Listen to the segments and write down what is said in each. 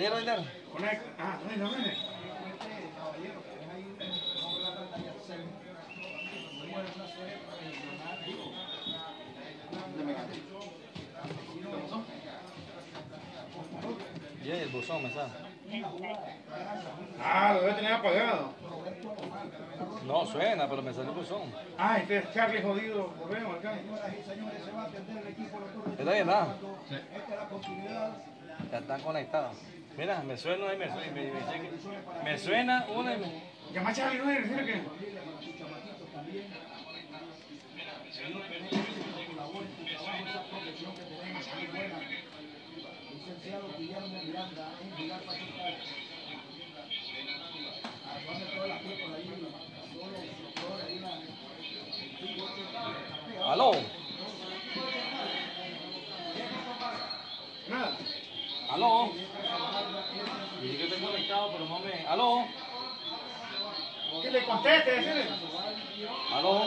Conecta. Ah, no, no, no. Y el buzón me sale. Ah, lo debe tener apagado. No suena, pero me sale el buzón. Ah, este es Charlie jodido. Volvemos acá. ¿Está ahí, está? Ya están conectados. Mira, me suena una y me suena. Me, me, me suena una y me. Llama a Charlie, no es, decirle que. ¡Aló! Nada. ¡Aló! Dije pero no. ¡Aló! Que le conteste, decirle. ¡Aló!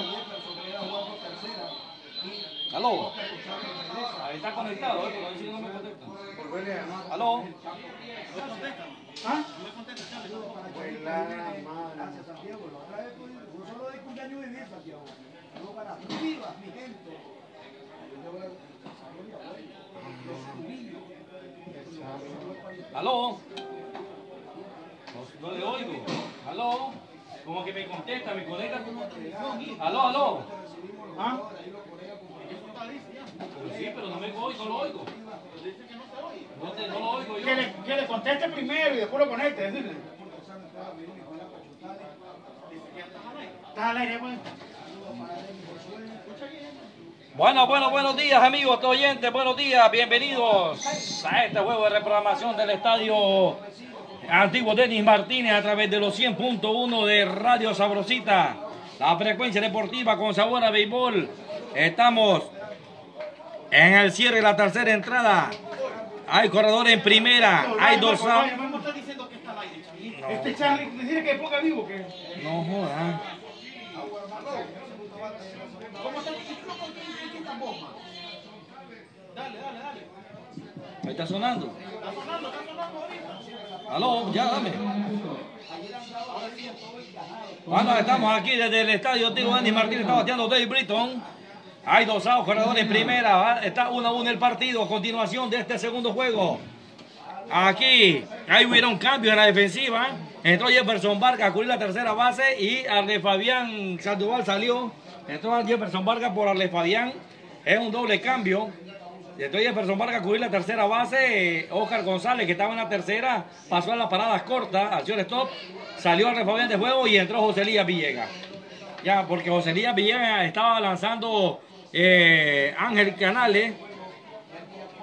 ¡Aló! Ahí está conectado, ¿eh? A ver si no me contesta. ¡Aló! ¿Ah? Pues la madre. ¿Aló? No, no le oigo. ¿Aló? Como que me contesta, me conecta con. ¿Aló, aló? ¿Ah? Pero sí, pero no me oigo, no lo oigo. No, te, no lo oigo yo. Que le, que le conteste primero y después lo conecte, decirle. ¿Estás al aire, pues? Bueno, bueno, buenos días amigos oyentes, buenos días, bienvenidos a este juego de reprogramación del estadio Antiguo Denis Martínez a través de los 100.1 de Radio Sabrosita, la frecuencia deportiva con sabor a béisbol. Estamos en el cierre de la tercera entrada. Hay corredores en primera, hay dos out. Este Charlie, decirle que ponga vivo, que... No jodas. ¿Cómo está? Dale, dale, dale. Ahí está sonando. Está sonando, está sonando ahorita. Aló, ya dame. Bueno, estamos aquí desde el estadio Antiguo Andy Martínez, está bateando Dave Britton. Hay dos outs, corredores primera, está 1 a 1 el partido, continuación de este segundo juego. Aquí, ahí hubieron cambios en la defensiva. Entró Jefferson Vargas a cubrir la tercera base y Arle Fabián Sandoval salió. Entró Jefferson Vargas por Arle Fabián. Es un doble cambio. Entró Jefferson Vargas cubrir la tercera base. Oscar González, que estaba en la tercera, pasó a las paradas cortas, acción stop. Salió Arle Fabián de juego y entró José Villegas. Ya, porque José Villegas estaba lanzando eh, Ángel Canales.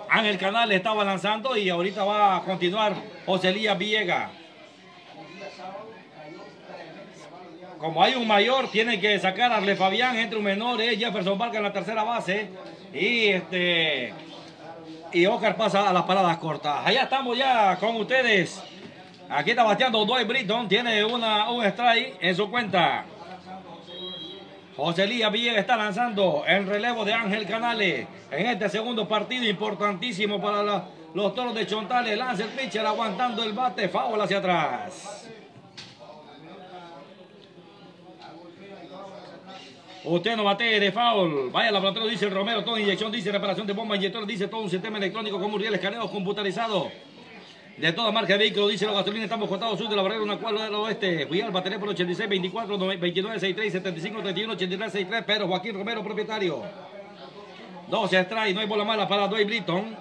Ángel Canales estaba lanzando y ahorita va a continuar José Elías Villegas. Como hay un mayor, tiene que sacar a Arle Fabián, entre un menor, es Jefferson Vargas en la tercera base. Y este y Oscar pasa a las paradas cortas. Allá estamos ya con ustedes. Aquí está bateando Dwight Britton, tiene una, un strike en su cuenta. José Elías Villegas está lanzando el relevo de Ángel Canales en este segundo partido importantísimo para los toros de Chontales. Lanza el pitcher aguantando el bate, foul hacia atrás. Usted no bate de foul. Vaya laboratorio, dice el Romero. Toda inyección, dice reparación de bomba inyector, dice todo un sistema electrónico con Muriel, escaneo computarizado. De toda marca de vehículos, dice la gasolina, estamos costados sur de la barrera, una cuadra del oeste. Villalba, teléfono 86 24 29 63 75 31 83 63. Pero Joaquín Romero, propietario. 12 strike, no hay bola mala para Dwayne Britton.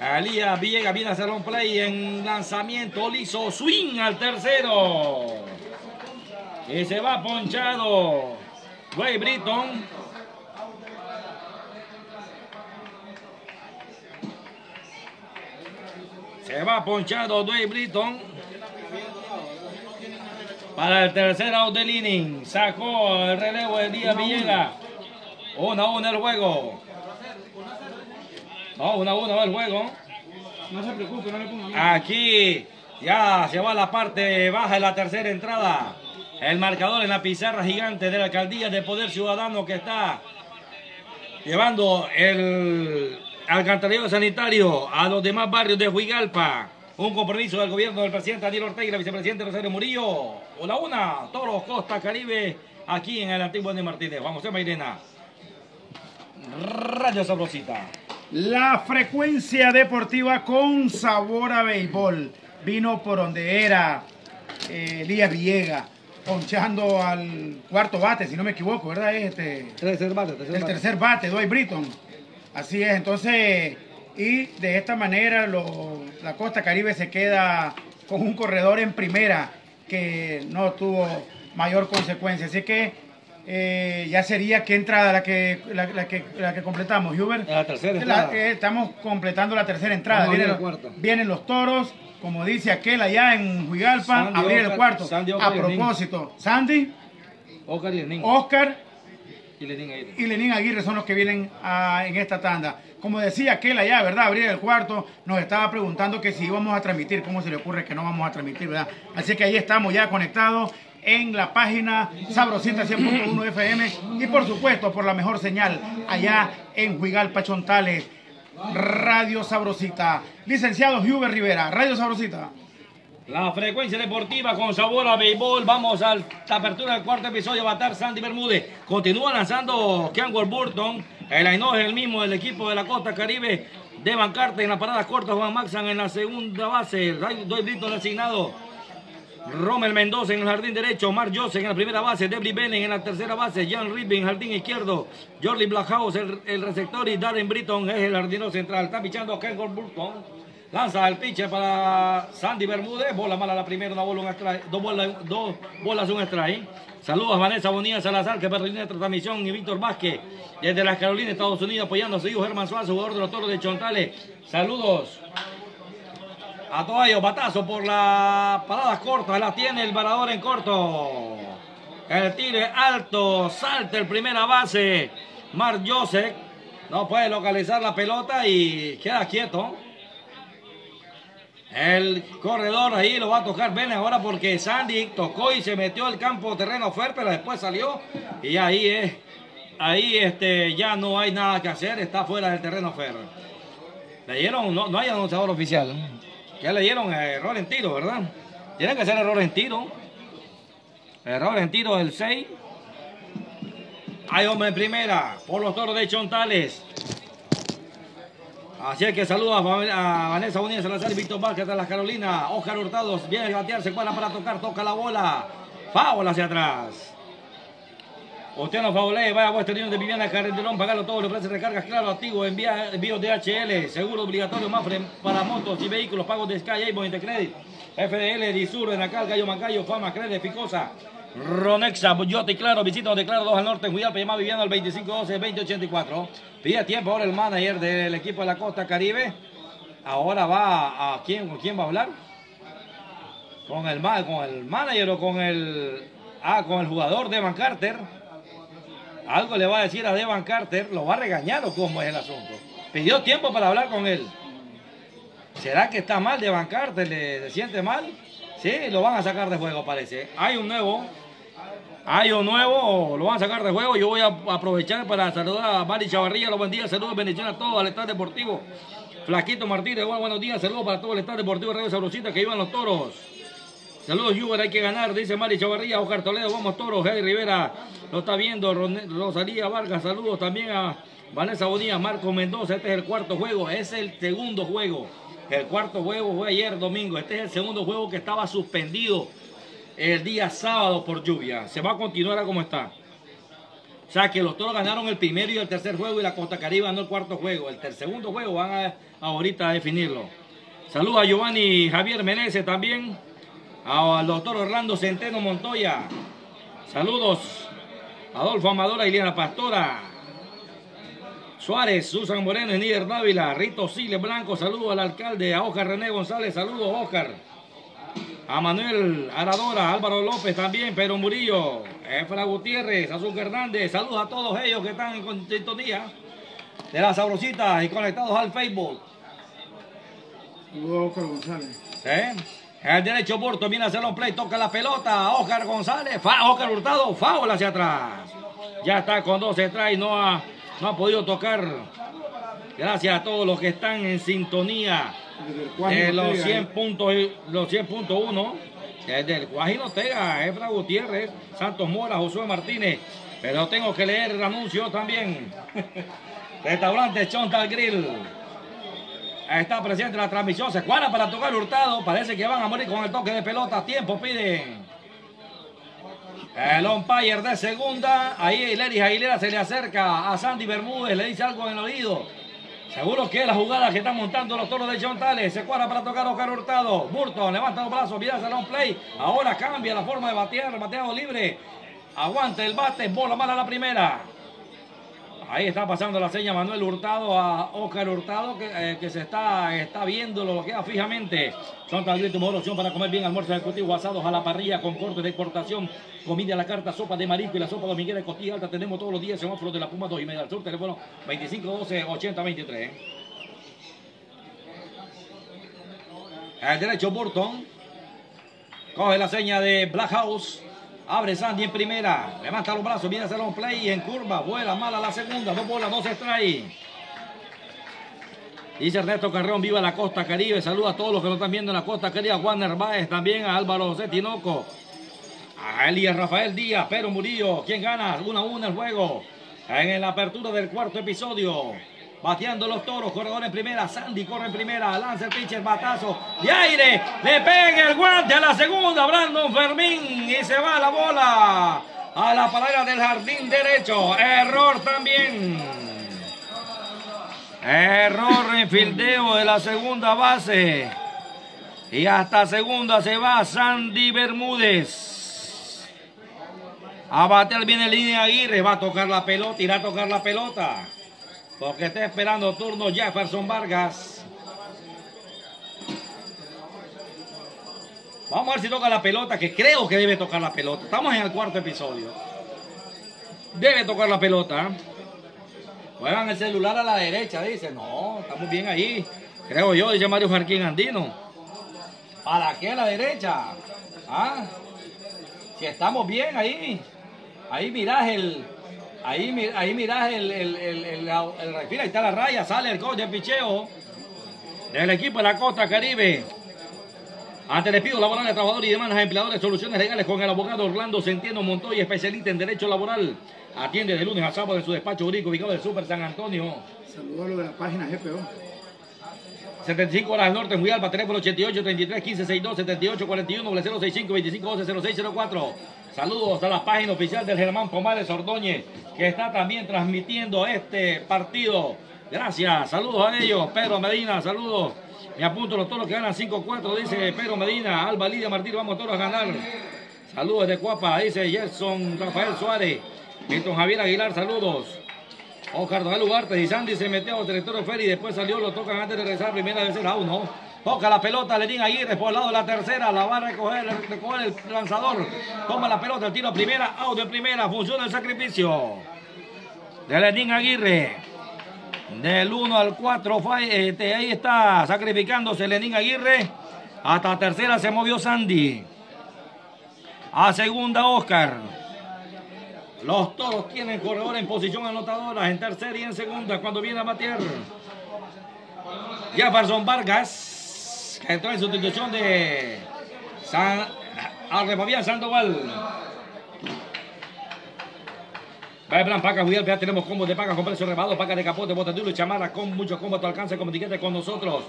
Alía Villegas viene a hacer un play en lanzamiento liso, swing al tercero. Y se va ponchado. Dwayne Britton. Se va ponchado Dwayne Britton. Para el tercer out del inning. Sacó el relevo de Díaz Villegas. 1 a 1 el juego. No, 1 a 1 el juego. No se preocupe, no le ponga. Aquí ya se va la parte baja de la tercera entrada. El marcador en la pizarra gigante de la alcaldía de Poder Ciudadano que está llevando el, alcantarillado sanitario a los demás barrios de Huigalpa. Un compromiso del gobierno del presidente Daniel Ortega y la vicepresidenta Rosario Murillo. Hola una, Toros Costa Caribe, aquí en el antiguo de Martínez. Vamos, Emma Irena. Radio Sabrosita. La frecuencia deportiva con sabor a béisbol. Vino por donde era eh, Villega, ponchando al cuarto bate, si no me equivoco, ¿verdad? Es este, Tercer bate, tercer el bate. tercer bate, Dwight Britton. Así es, entonces, y de esta manera lo- la Costa Caribe se queda con un corredor en primera que no tuvo mayor consecuencia. Así que eh, ya sería que entra la que, la, la que, la que completamos, Huber. La tercera La- entrada. eh, estamos completando la tercera entrada. Los- vienen los toros, como dice aquel allá en Huigalpa, Sandy abrir el cuarto. Sandy a Oscar propósito, Sandy, Oscar y Lenín. Oscar Y Lenín ahí. y Lenín Aguirre son los que vienen en esta tanda. Como decía aquel allá, ¿verdad? Abrir el cuarto, nos estaba preguntando que si íbamos a transmitir, ¿cómo se le ocurre que no vamos a transmitir, verdad? Así que ahí estamos ya conectados en la página Sabrosita 100.1 FM y por supuesto por la mejor señal allá en Huigalpa Chontales. Radio Sabrosita. Licenciado Huber Rivera, Radio Sabrosita. La frecuencia deportiva con sabor a béisbol. Vamos a la apertura del cuarto episodio. Batar Sandy Bermúdez. Continúa lanzando Kenworth Burton. El Ainhoa es el mismo del equipo de la Costa Caribe. Devan Carter en las paradas cortas. Juan Maxan en la segunda base. Doy Britton asignado. Rommel Mendoza en el jardín derecho, Mark Joseph en la primera base, Debri Benen en la tercera base, Jan Ribby en jardín izquierdo, Jordi Blackhouse el, el receptor y Darren Britton es el jardinero central. Está pichando Kenworth Burton. Lanza el pitcher para Sandy Bermúdez. Bola mala la primera, una bola, un strike. Dos bolas, dos bolas, un strike. Saludos a Vanessa Bonilla Salazar, que patrocina esta transmisión, y Víctor Vázquez, desde las Carolinas, Estados Unidos, apoyando a su hijo Germán Suárez, jugador de los toros de Chontales. Saludos a ellos, batazo por la paradas cortas, la tiene el varador en corto. El tire alto, salta el primera base. Mark Joseph no puede localizar la pelota y queda quieto. El corredor ahí lo va a tocar Vélez ahora porque Sandy tocó y se metió al campo terreno Fer, pero después salió y ahí es, ahí este ya no hay nada que hacer, está fuera del terreno Fer. Leyeron, no, no hay anunciador oficial. Ya leyeron error en tiro, ¿verdad? Tiene que ser error en tiro. Error en tiro del 6. Hay hombre en primera por los toros de Chontales. Así es que saludos a, Vanessa Bonilla Salazar Víctor Vázquez de las Carolinas. Oscar Hurtado viene a batear, se cuela para tocar, toca la bola. Foul hacia atrás. Usted no faulee, vaya a vuestro de Viviana Carrenderón, pagarlo todo, le ofrece recargas, claro, activo, envía envíos de HL, seguro obligatorio Mafre para motos y vehículos, pagos de Sky, Avon, Intercredit, FDL, Disur, Enacal, Gallo Mancayo, Fama, Credit, Picosa, Ronexa, Yote y Claro, visita de Claro 2 al norte, en Huidalpa, Viviana al 2512-2084. Pide tiempo ahora el manager del equipo de la Costa Caribe. Ahora va a, quién, ¿con quién va a hablar? Con el, con el manager o con el, ah, con el jugador Devan Carter. Algo le va a decir a Devan Carter, lo va a regañar o cómo es el asunto. Pidió tiempo para hablar con él. ¿Será que está mal Devan Carter? ¿Le, siente mal? Sí, lo van a sacar de juego parece. Hay un nuevo, hay un nuevo, lo van a sacar de juego. Yo voy a aprovechar para saludar a Mari Chavarría, los buen saludos, bendiciones a todos al Estado Deportivo. Flaquito Martínez, bueno, buenos días, saludos para todo el Estado Deportivo Radio Sabrosita, que iban los toros. Saludos, Yuber, hay que ganar, dice Mari Chavarría, Oscar Toledo, vamos toros, Eddie Rivera, lo está viendo, Rosalía Vargas, saludos también a Vanessa Bonilla, Marco Mendoza, este es el cuarto juego, es el segundo juego. El cuarto juego fue ayer domingo, este es el segundo juego que estaba suspendido el día sábado por lluvia. Se va a continuar a como está. O sea que los toros ganaron el primero y el tercer juego y la Costa Caribe ganó el cuarto juego. El ter- segundo juego van a, ahorita a definirlo. Saludos a Giovanni Javier Menezes también. Al doctor Orlando Centeno Montoya. Saludos. Adolfo Amadora y Liana Pastora. Suárez, Susan Moreno, Níder Dávila, Rito Siles Blanco, saludos al alcalde, a Oscar René González, saludos Oscar. A Manuel Aradora, Álvaro López también, Pedro Murillo, Efra Gutiérrez, Azul Hernández, saludos a todos ellos que están en sintonía de las sabrositas y conectados al Facebook. Saludos a Oscar González. ¿Eh? El derecho Porto viene a hacer un play, toca la pelota. Oscar González, fa, Oscar Hurtado, foul hacia atrás. Ya está con dos detrás y no ha, no ha podido tocar Gracias a todos los que están en sintonía los 100 puntos, los 100.1. Desde el Guajino Ortega, Efra Gutiérrez, Santos Mora, Josué Martínez. Pero tengo que leer el anuncio también. Restaurante Chontal Grill. Está presente la transmisión. Se cuadra para tocar Hurtado. Parece que van a morir con el toque de pelota. Tiempo piden. El umpire de segunda. Ahí Leris Aguilera se le acerca a Sandy Bermúdez. Le dice algo en el oído. Seguro que es la jugada que están montando los toros de John Tales. Se cuadra para tocar Oscar Hurtado. Burton levanta los brazos, hacia long play. Ahora cambia la forma de batear, bateado libre. Aguanta el bate, bola mala la primera. Ahí está pasando la seña Manuel Hurtado a Oscar Hurtado, que, eh, que se está, está viendo, lo queda fijamente. Son tal tu mejor opción para comer bien almuerzo ejecutivo asados a la parrilla con corte de exportación, comida a la carta, sopa de marisco y la sopa dominguera de costilla alta. Tenemos todos los días otro de la Puma 2 y media al sur, teléfono 2512 8023. El derecho Burton. Coge la seña de Black House. Abre Sandy en primera. Levanta los brazos. Viene a hacer un play en curva. Vuela mala la segunda. Dos bolas, dos strikes. Dice Ernesto Carreón, viva la Costa Caribe. Saluda a todos los que lo están viendo en la Costa Caribe. A Warner Baez, también a Álvaro José Tinoco. A Elías Rafael Díaz, Pero Murillo. ¿Quién gana? 1 a 1 el juego. En la apertura del cuarto episodio. Bateando los toros, corredor en primera, Sandy corre en primera, lanza el pitcher, batazo de aire, le pega el guante a la segunda, Brandon Fermín y se va la bola a la paladera del jardín derecho. Error también. Error en fildeo de la segunda base. Y hasta segunda se va Sandy Bermúdez. A bater viene línea Aguirre, va a tocar la pelota, irá a tocar la pelota. Porque está esperando turno Jefferson Vargas. Vamos a ver si toca la pelota, que creo que debe tocar la pelota. Estamos en el cuarto episodio. Debe tocar la pelota. Juegan el celular a la derecha, dice. No, estamos bien ahí. Creo yo, dice Mario Jarquín Andino. ¿Para qué a la derecha? ¿Ah? Si estamos bien ahí. Ahí mirás el, Ahí, ahí mirás el, el, el, el, ahí está la raya, sale el coach de picheo del equipo de la Costa Caribe. Ante el despido laboral de trabajadores y demandas a empleadores, soluciones legales con el abogado Orlando Centeno Montoya, especialista en derecho laboral. Atiende de lunes a sábado en su despacho jurídico ubicado en Super San Antonio. Saludos a lo de la página GPO. 75 horas al norte, muy alba, teléfono 88 33 15 62 78 41 065 25 12 0604. Saludos a la página oficial del Germán Pomares Ordóñez, que está también transmitiendo este partido. Gracias, saludos a ellos. Pedro Medina, saludos. Me apunto los toros que ganan 5-4, dice Pedro Medina. Alba Lidia Martínez, vamos todos a ganar. Saludos de Cuapa, dice Gerson Rafael Suárez. Milton Javier Aguilar, saludos. Oscar Donel Ugarte y Sandy se metió al director Ferry y después salió, lo tocan antes de regresar, primera vez a uno. Toca la pelota, Lenín Aguirre por el lado de la tercera, la va a recoger, recoger el lanzador. Toma la pelota, el tiro a primera, audio en primera, funciona el sacrificio. De Lenín Aguirre. Del 1 al 4, este, ahí está sacrificándose Lenín Aguirre. Hasta tercera se movió Sandy. A segunda Oscar. Los toros tienen corredor en posición anotadora en tercera y en segunda cuando viene a batear. Jefferson Vargas, que entró en sustitución de San, Alre Fabián Sandoval. Plan Paca Julián, ya tenemos combos de paca con precio rebado, paca de capote, botaduro y chamara con mucho combo a tu alcance, comuníquete con nosotros.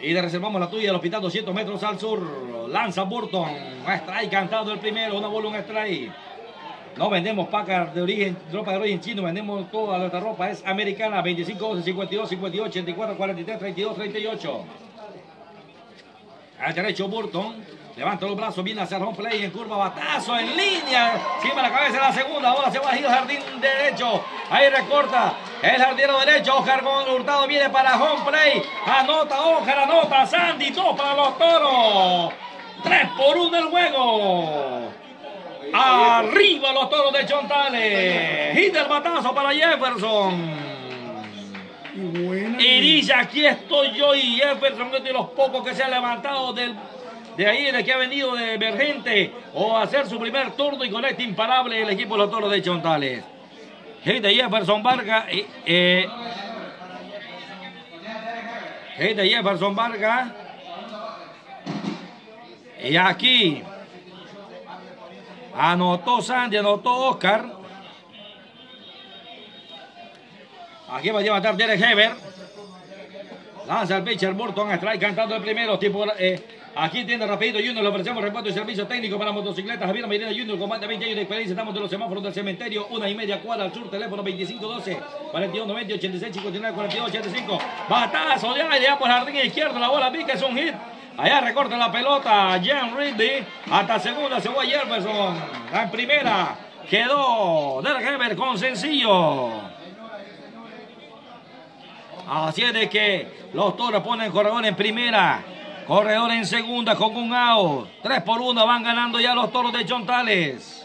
Y le reservamos la tuya al hospital 200 metros al sur. Lanza Burton. Strike cantado el primero. Una bola, un strike. No vendemos pacas de origen, ropa de origen chino. Vendemos toda nuestra ropa. Es americana. 25, 12, 52, 58, 84, 43, 32, 38. Al derecho Burton. Levanta los brazos, viene hacia home play en curva, batazo en línea. Encima la cabeza de la segunda. Ahora se va a ir jardín derecho. Ahí recorta el jardinero derecho. Oscar Hurtado viene para home play. Anota Oscar, anota Sandy. Dos para los toros. Tres por uno el juego. Arriba los toros de Chontales. Hit el batazo para Jefferson. Y dice, aquí estoy yo y Jefferson es de los pocos que se ha levantado del de ahí de que ha venido de emergente o hacer su primer turno y con este imparable el equipo de los toros de Chontales. De Jefferson Vargas. eh, eh, hit de Jefferson Vargas. Y aquí anotó Sandy, anotó Oscar. Aquí va a levantar Derek Heber. Lanza el pitcher Burton, strike cantando el primero. Tipo, eh, aquí tiene rapidito Junior, le ofrecemos repuesto y servicio técnico para motocicletas. Javier Medina Junior, con más de 20 años de experiencia. Estamos de los semáforos del cementerio, una y media cuadra al sur, teléfono 2512 41 90 86 59 42 85. Batazo de aire por jardín izquierdo, la bola pica, es un hit. Allá recorta la pelota, Jan Ridley. Hasta segunda se fue Jefferson. En primera quedó Derek Heber con sencillo. Así es de que los toros ponen corredor en primera, corredor en segunda con un out. 3 por 1 van ganando ya los toros de Chontales.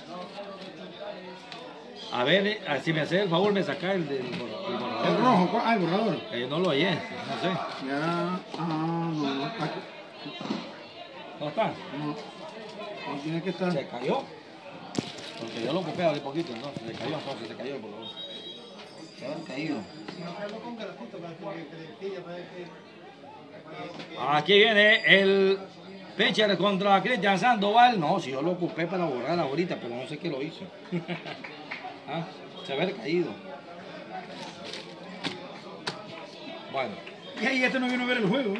A ver, eh, si me hace el favor, me saca el del el El borrador. rojo, ¿cuál? ah, el borrador. Eh, no lo hallé, no sé. Ya, ah, no, no, aquí, ¿Dónde está? no, no tiene que estar. ¿Se cayó? Porque yo lo ocupé hace poquito, ¿no? Se cayó, entonces se cayó el borrador. Se ha caído. Aquí viene el pitcher contra Cristian Sandoval. No, si yo lo ocupé para borrar ahorita, pero no sé qué lo hizo. Ah, Se haber caído. Bueno, Y ahí este no vino a ver el juego.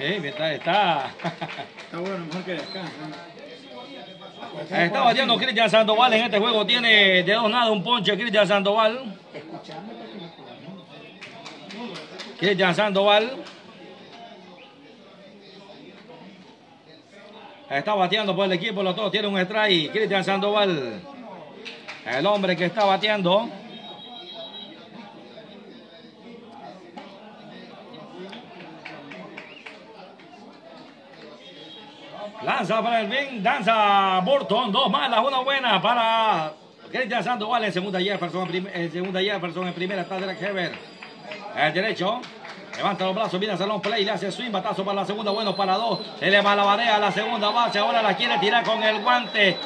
¿eh? mientras está. Está bueno, mejor que descanse. Está bateando Cristian Sandoval en este juego. Tiene de dos nada un ponche Cristian Sandoval. Cristian Sandoval. Está bateando por el equipo, los dos tiene un strike. Cristian Sandoval. El hombre que está bateando. Lanza para el bien, danza Burton, dos malas, una buena para Cristian Sandoval en segunda Jefferson, en, segunda Jefferson, en primera está Derek Heber. El derecho, levanta los brazos, viene a salón play, le hace swing, batazo para la segunda, bueno para dos, se le malabarea a la segunda base, ahora la quiere tirar con el guante,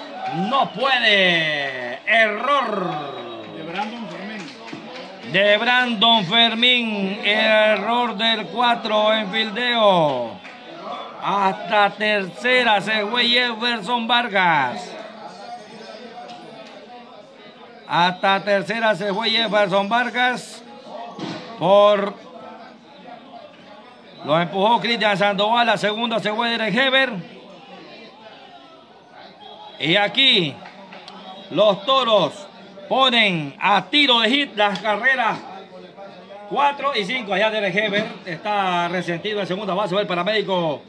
no puede, error De Brandon Fermín. de Brandon Fermín, error del 4 en fildeo. Hasta tercera se fue Jefferson Vargas. Hasta tercera se fue Jefferson Vargas. Por. Lo empujó Cristian Sandoval. La segunda se fue Derek Heber. Y aquí los toros ponen a tiro de hit las carreras 4 y 5. Allá Derek Heber está resentido en segunda base. El paramédico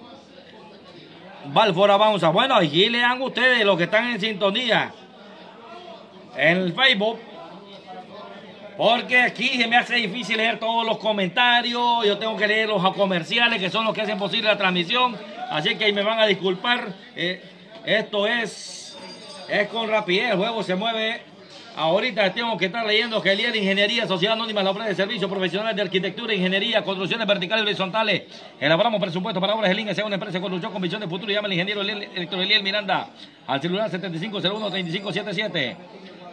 Valfora Bounza. Bueno, aquí lean ustedes los que están en sintonía en el Facebook. Porque aquí se me hace difícil leer todos los comentarios. Yo tengo que leer los comerciales que son los que hacen posible la transmisión. Así que ahí me van a disculpar. Eh, esto es, es con rapidez. El juego se mueve. Ahorita tengo que estar leyendo que el Ingeniería Sociedad Anónima la ofrece servicios profesionales de arquitectura, ingeniería, construcciones verticales y horizontales. Elaboramos presupuestos para obras en línea, sea una empresa de construcción con visión de futuro. Llama al ingeniero Eliel- Eliel Miranda al celular 7501-3577.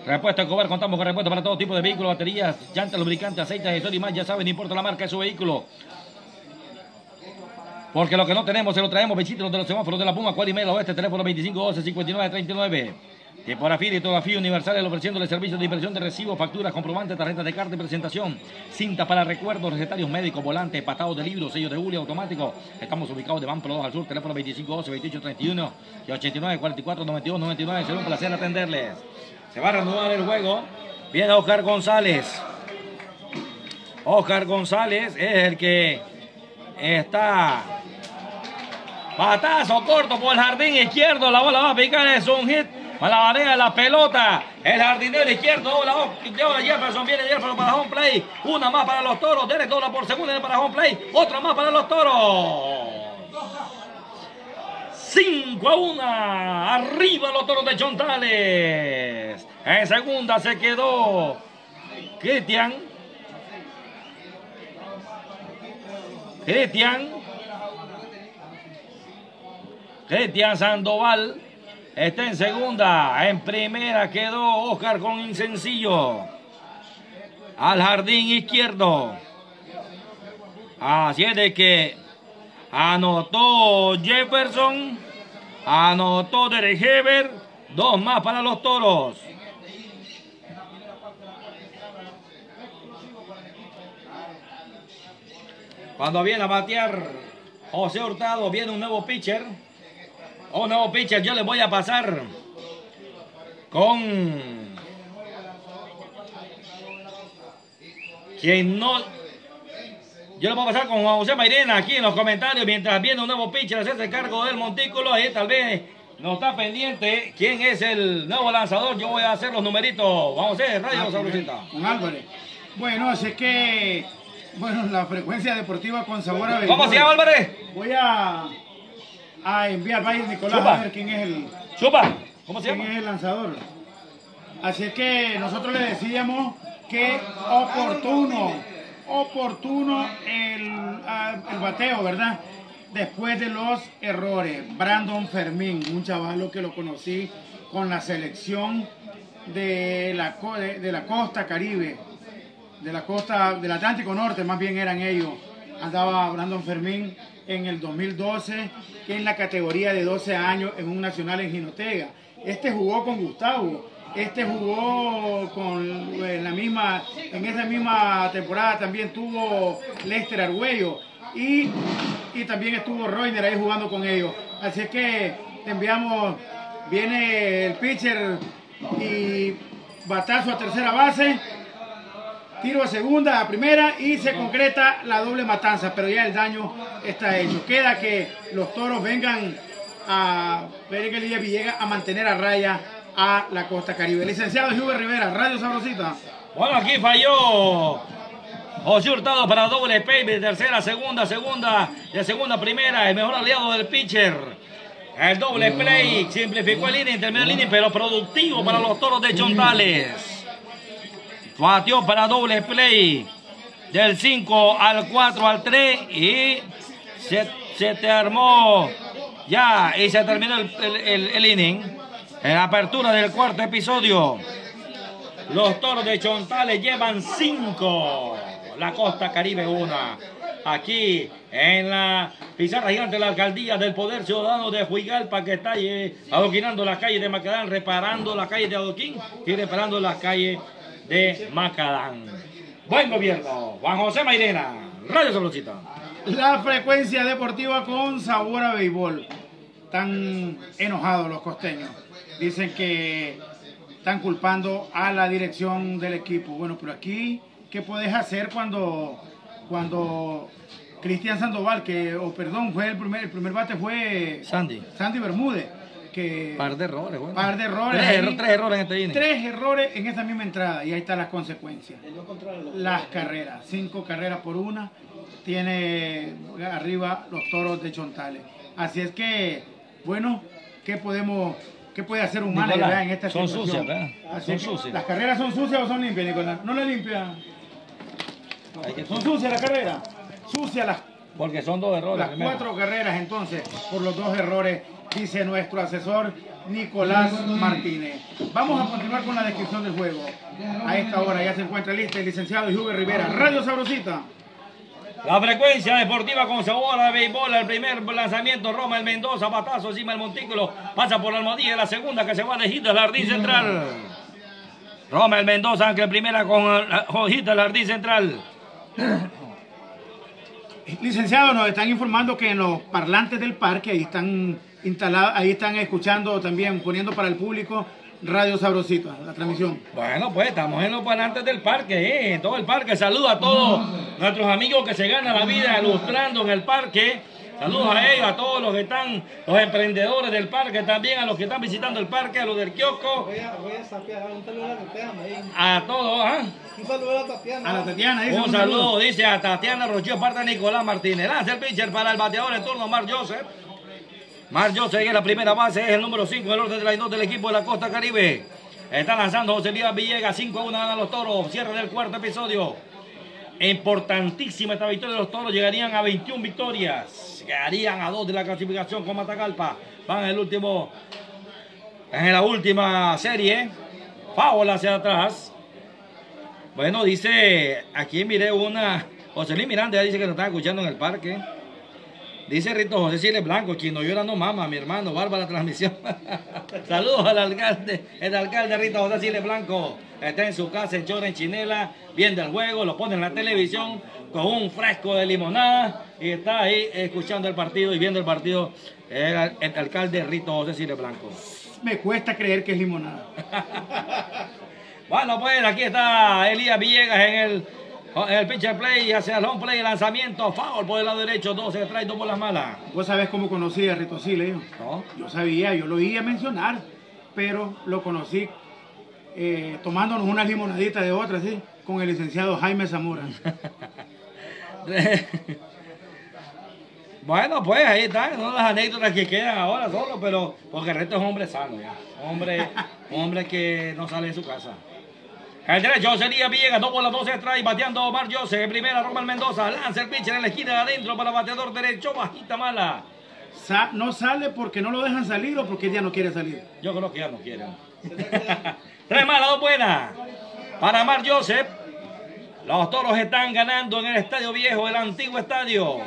Repuesto Escobar, contamos con repuestos para todo tipo de vehículos, baterías, llantas, lubricantes, aceites, gestor y más. Ya saben, no importa la marca de su vehículo. Porque lo que no tenemos se lo traemos. Visítenos de los semáforos de la Puma, cual y medio oeste, teléfono 2512 5939. Tipografía y litografía universal, ofreciéndole servicios de impresión de recibos, facturas, comprobantes, tarjetas de carta y presentación, cinta para recuerdos, recetarios médicos, volantes, patados de libros, sellos de Julio automático. Estamos ubicados de Banpro 2 al sur, teléfono 2512 2831 y 89 44 92 99. Será un placer atenderles. Se va a reanudar el juego. Viene Oscar González. Oscar González es el que está Patazo corto por el jardín izquierdo. La bola va a picar. Es un hit. Malabarea la pelota. El jardinero izquierdo. La de Jefferson. Viene Jefferson para home play. Una más para los toros. Derek dobla por segunda para home play. Otra más para los toros. 5 a 1. Arriba los toros de Chontales. En segunda se quedó Cristian. Cristian. Cristian Sandoval está en segunda. En primera quedó Oscar con Insencillo. al jardín izquierdo. Así es de que anotó Jefferson, anotó Derek dos más para los toros. Cuando viene a batear José Hurtado, viene un nuevo pitcher. Un nuevo pitcher, yo le voy a pasar con quien no yo le voy a pasar con Juan José Mairena aquí en los comentarios mientras viene un nuevo pitcher hacerse cargo del montículo ahí tal vez no está pendiente quién es el nuevo lanzador yo voy a hacer los numeritos vamos a hacer radio Ah, sabrosita Con Álvarez. Bueno, así que, bueno, la frecuencia deportiva con sabor a ¿cómo se llama Álvarez? Voy a, a enviar, vaya Nicolás Chupa. a ver quién es el, Chupa ¿cómo se quién llama? es el lanzador. Así es que nosotros le decíamos que oportuno, oportuno el, ah, el bateo, ¿verdad? Después de los errores. Brandon Fermín, un chavalo que lo conocí con la selección de la, de, de la costa caribe, de la costa del Atlántico Norte, más bien eran ellos. Andaba Brandon Fermín en el 2012 en la categoría de 12 años en un nacional en Jinotega. Este jugó con Gustavo, este jugó con en la misma, en esa misma temporada también tuvo Lester Argüello y, y también estuvo Reiner ahí jugando con ellos. Así que enviamos, viene el pitcher y batazo a tercera base tiro a segunda, a primera y se concreta la doble matanza, pero ya el daño está hecho. Queda que los toros vengan a Lidia Villegas a mantener a raya a la costa caribe. Licenciado Hugo Rivera, Radio Sabrosita. Bueno, aquí falló José Hurtado para doble play de tercera, segunda, segunda, de segunda, primera, el mejor aliado del pitcher. El doble play simplificó el inning, terminó el inning, pero productivo para los toros de Chontales. Batió para doble play del 5 al 4 al 3 y se, se te armó ya y se terminó el, el- el- el inning. En la apertura del cuarto episodio. Los toros de Chontales llevan cinco. La costa caribe una. Aquí en la pizarra gigante de la alcaldía del Poder Ciudadano de Huigalpa que está eh, adoquinando las calles de Macadán, reparando la calle de Adoquín y reparando las calles de Macadán. Buen gobierno. Juan José Mairena. Radio Sabrosita. La frecuencia deportiva con sabor a béisbol. Están enojados los costeños. Dicen que están culpando a la dirección del equipo. Bueno, pero aquí, ¿qué puedes hacer cuando, cuando Cristian Sandoval, que, o perdón, fue el primer, el primer bate fue Sandy. Sandy Bermúdez, que Par de errores, bueno. Par de errores Tres, ahí. erro- tres errores en este inning. tres errores en esta misma entrada y ahí están las consecuencias. Las carreras, cinco carreras por una, tiene arriba los toros de Chontales. Así es que, bueno, ¿qué podemos, qué puede hacer un manager Nicolás, en esta son situación? sucias, ¿verdad? Son sucias. ¿Las carreras son sucias o son limpias, Nicolás? ¿No las limpian? Hay que- ¿Son sucias las carreras? Sucias las Porque son dos errores. las primero. cuatro carreras entonces por los dos errores, dice nuestro asesor Nicolás Martínez. Vamos a continuar con la descripción del juego. A esta hora ya se encuentra lista el licenciado Hugo Rivera. Radio Sabrosita. La frecuencia deportiva con sabor a béisbol, el primer lanzamiento, Roma el Mendoza, batazo encima del montículo, pasa por la la segunda que se va a elegir del jardín central. Roma el Mendoza, aunque primera con hojita del jardín central. Licenciado, nos están informando que en los parlantes del parque, ahí están instalados, ahí están escuchando también, poniendo para el público Radio Sabrosita, la transmisión. Bueno, pues estamos en los parlantes del parque, ¿eh? en todo el parque. Saludos a todos nuestros amigos que se ganan la vida ilustrando en el parque. Saludos a ellos, a todos los que están, los emprendedores del parque, también a los que están visitando el parque, a los del kiosco, Voy a, voy a sapear, un saludo a la Tatiana ahí. a todos. ¿ah? Un saludo a la Tatiana. A la Tatiana, dice Un saludo, dice a Tatiana Rochio, parte de Nicolás Martínez. Lanza el pitcher para el bateador en turno, Mar Joseph. Mar Joseph en la primera base, es el número 5 del orden de la dos del equipo de la Costa Caribe. Está lanzando José Lías Villegas, 5 a 1 ganan los toros. Cierre del cuarto episodio. Importantísima esta victoria de los toros, llegarían a 21 victorias. Llegarían a 2 de la clasificación con Matagalpa. Van en el último, en la última serie. Paola hacia atrás. Bueno, dice, aquí miré una, José Luis Miranda dice que nos están escuchando en el parque. Dice Rito José Siles Blanco, quien no llora no mama, mi hermano, barba la transmisión. Saludos al alcalde, el alcalde Rito José Siles Blanco. Está en su casa en chora, en chinela, viendo el juego, lo pone en la televisión con un fresco de limonada y está ahí escuchando el partido y viendo el partido el, el alcalde Rito José Siles Blanco. Me cuesta creer que es limonada. Bueno, pues aquí está Elías Villegas en el, el pitcher play, hacia el home play, lanzamiento, foul por el lado derecho, 12 trae dos bolas malas. Vos sabés cómo conocí a Rito Siles, yo. ¿No? Yo sabía, yo lo oía mencionar, pero lo conocí eh, tomándonos una limonadita de otra, sí, con el licenciado Jaime Zamora. Bueno, pues ahí están, son las anécdotas que quedan ahora solo, pero porque el resto es un hombre sano ya. Hombre, hombre que no sale de su casa. El derecho sería Villegas, dos por las 12 trae, bateando Omar Jose, primera Román Mendoza, lanza el pitcher en la esquina de adentro para bateador derecho, bajita mala. Sa- no sale porque no lo dejan salir o porque ya no quiere salir. Yo creo que ya no quieren. Tres malas, dos buenas. Para Mar Joseph. Los toros están ganando en el estadio viejo, el antiguo estadio.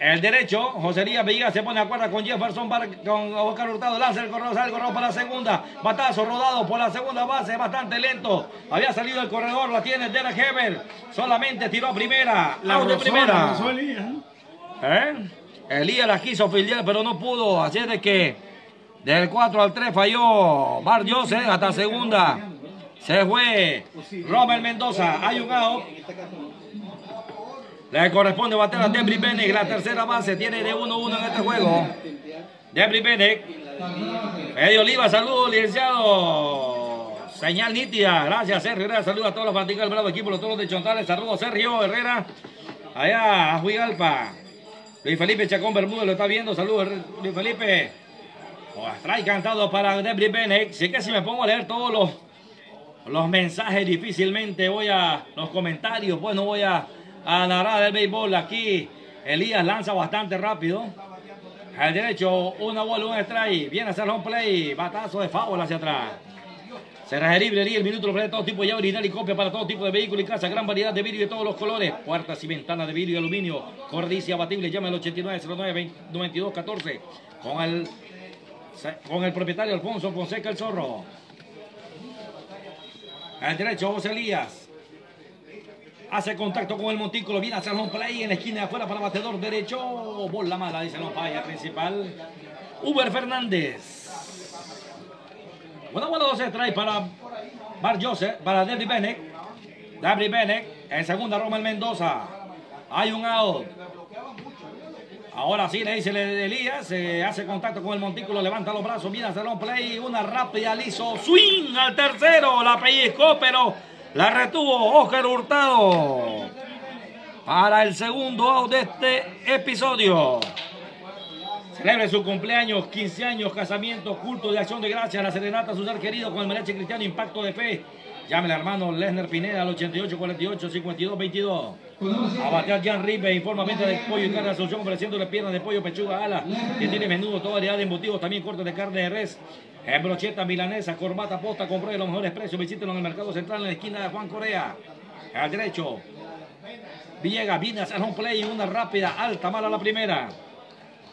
El derecho, José Díaz Villegas se pone a cuerda con Jefferson Bar- con Oscar Hurtado, lanza el corredor, sale el corredor para la segunda, batazo rodado por la segunda base, bastante lento, había salido el corredor, la tiene Derek Heber, solamente tiró a primera, La de primera. ¿eh? ¿Eh? Elías la quiso filiar, pero no pudo. Así es de que del 4 al 3 falló Bar Joseph hasta segunda. Se fue Robert Mendoza. Hay un out. Le corresponde bater a Debri Bennett. La tercera base tiene de 1-1 en este juego. Debri Bennett. Eddie Oliva, saludos, licenciado. Señal nítida. Gracias, Sergio Herrera. Saludos a todos los fanáticos del bravo equipo, los toros de Chontales. Saludos, Sergio Herrera. Allá, a Juigalpa. Luis Felipe Chacón Bermúdez lo está viendo. Saludos, Luis Felipe. Oh, strike cantado para Debri Bennett. Sí que si me pongo a leer todos los, los mensajes, difícilmente voy a los comentarios, pues no voy a, a narrar el béisbol. Aquí Elías lanza bastante rápido. Al derecho, una bola, un strike. Viene a hacer home play. Batazo de foul hacia atrás. Será librería, el minuto ofrece todo tipo de llave original y copia para todo tipo de vehículos y casa. Gran variedad de vidrio de todos los colores. Puertas y ventanas de vidrio y aluminio. Cordicia abatible. Llama al 8909 9214 con el, con el propietario Alfonso Fonseca el Zorro. Al derecho, José Elías. Hace contacto con el montículo. Viene hacia el home play en la esquina de afuera para bateador derecho. Bola mala, dice el umpire principal. Uber Fernández. Una bola 12 trae para Bar Joseph, para Debri Bennett. Debri Bennett, en segunda Romel Mendoza. Hay un out. Ahora sí le dice Elías, hace contacto con el montículo, levanta los brazos, viene a hacer un play, una rápida, liso, swing al tercero, la pellizcó, pero la retuvo Oscar Hurtado. Para el segundo out de este episodio. Celebre su cumpleaños, 15 años, casamiento, culto de acción de gracias, la serenata a su ser querido con el mariachi cristiano Impacto de Fe. Llámele hermano Lesner Pineda al 88 48 52 22. A batear Jan Ribe, informamente de pollo y carne de Asunción, ofreciéndole piernas de pollo, pechuga, ala, que tiene menudo, toda variedad de embutidos, también cortes de carne de res, en brocheta milanesa, corbata, posta, compré los mejores precios, visítenlo en el mercado central en la esquina de Juan Corea. Al derecho, Villegas viene a hacer un play, una rápida, alta, mala la primera.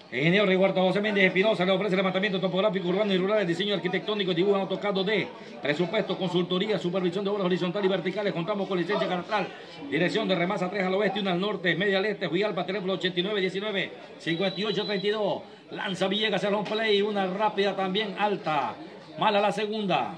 Ingeniero Riguardo José Méndez Espinosa le ofrece levantamiento topográfico urbano y rural, diseño arquitectónico, dibujo en AutoCAD de presupuesto, consultoría, supervisión de obras horizontales y verticales. Contamos con licencia catastral, dirección de Remasa 3 al oeste, 1 al norte, media al este, Huialpa, teléfono 8919 5832. Lanza Villegas el home play, una rápida también alta. Mala la segunda.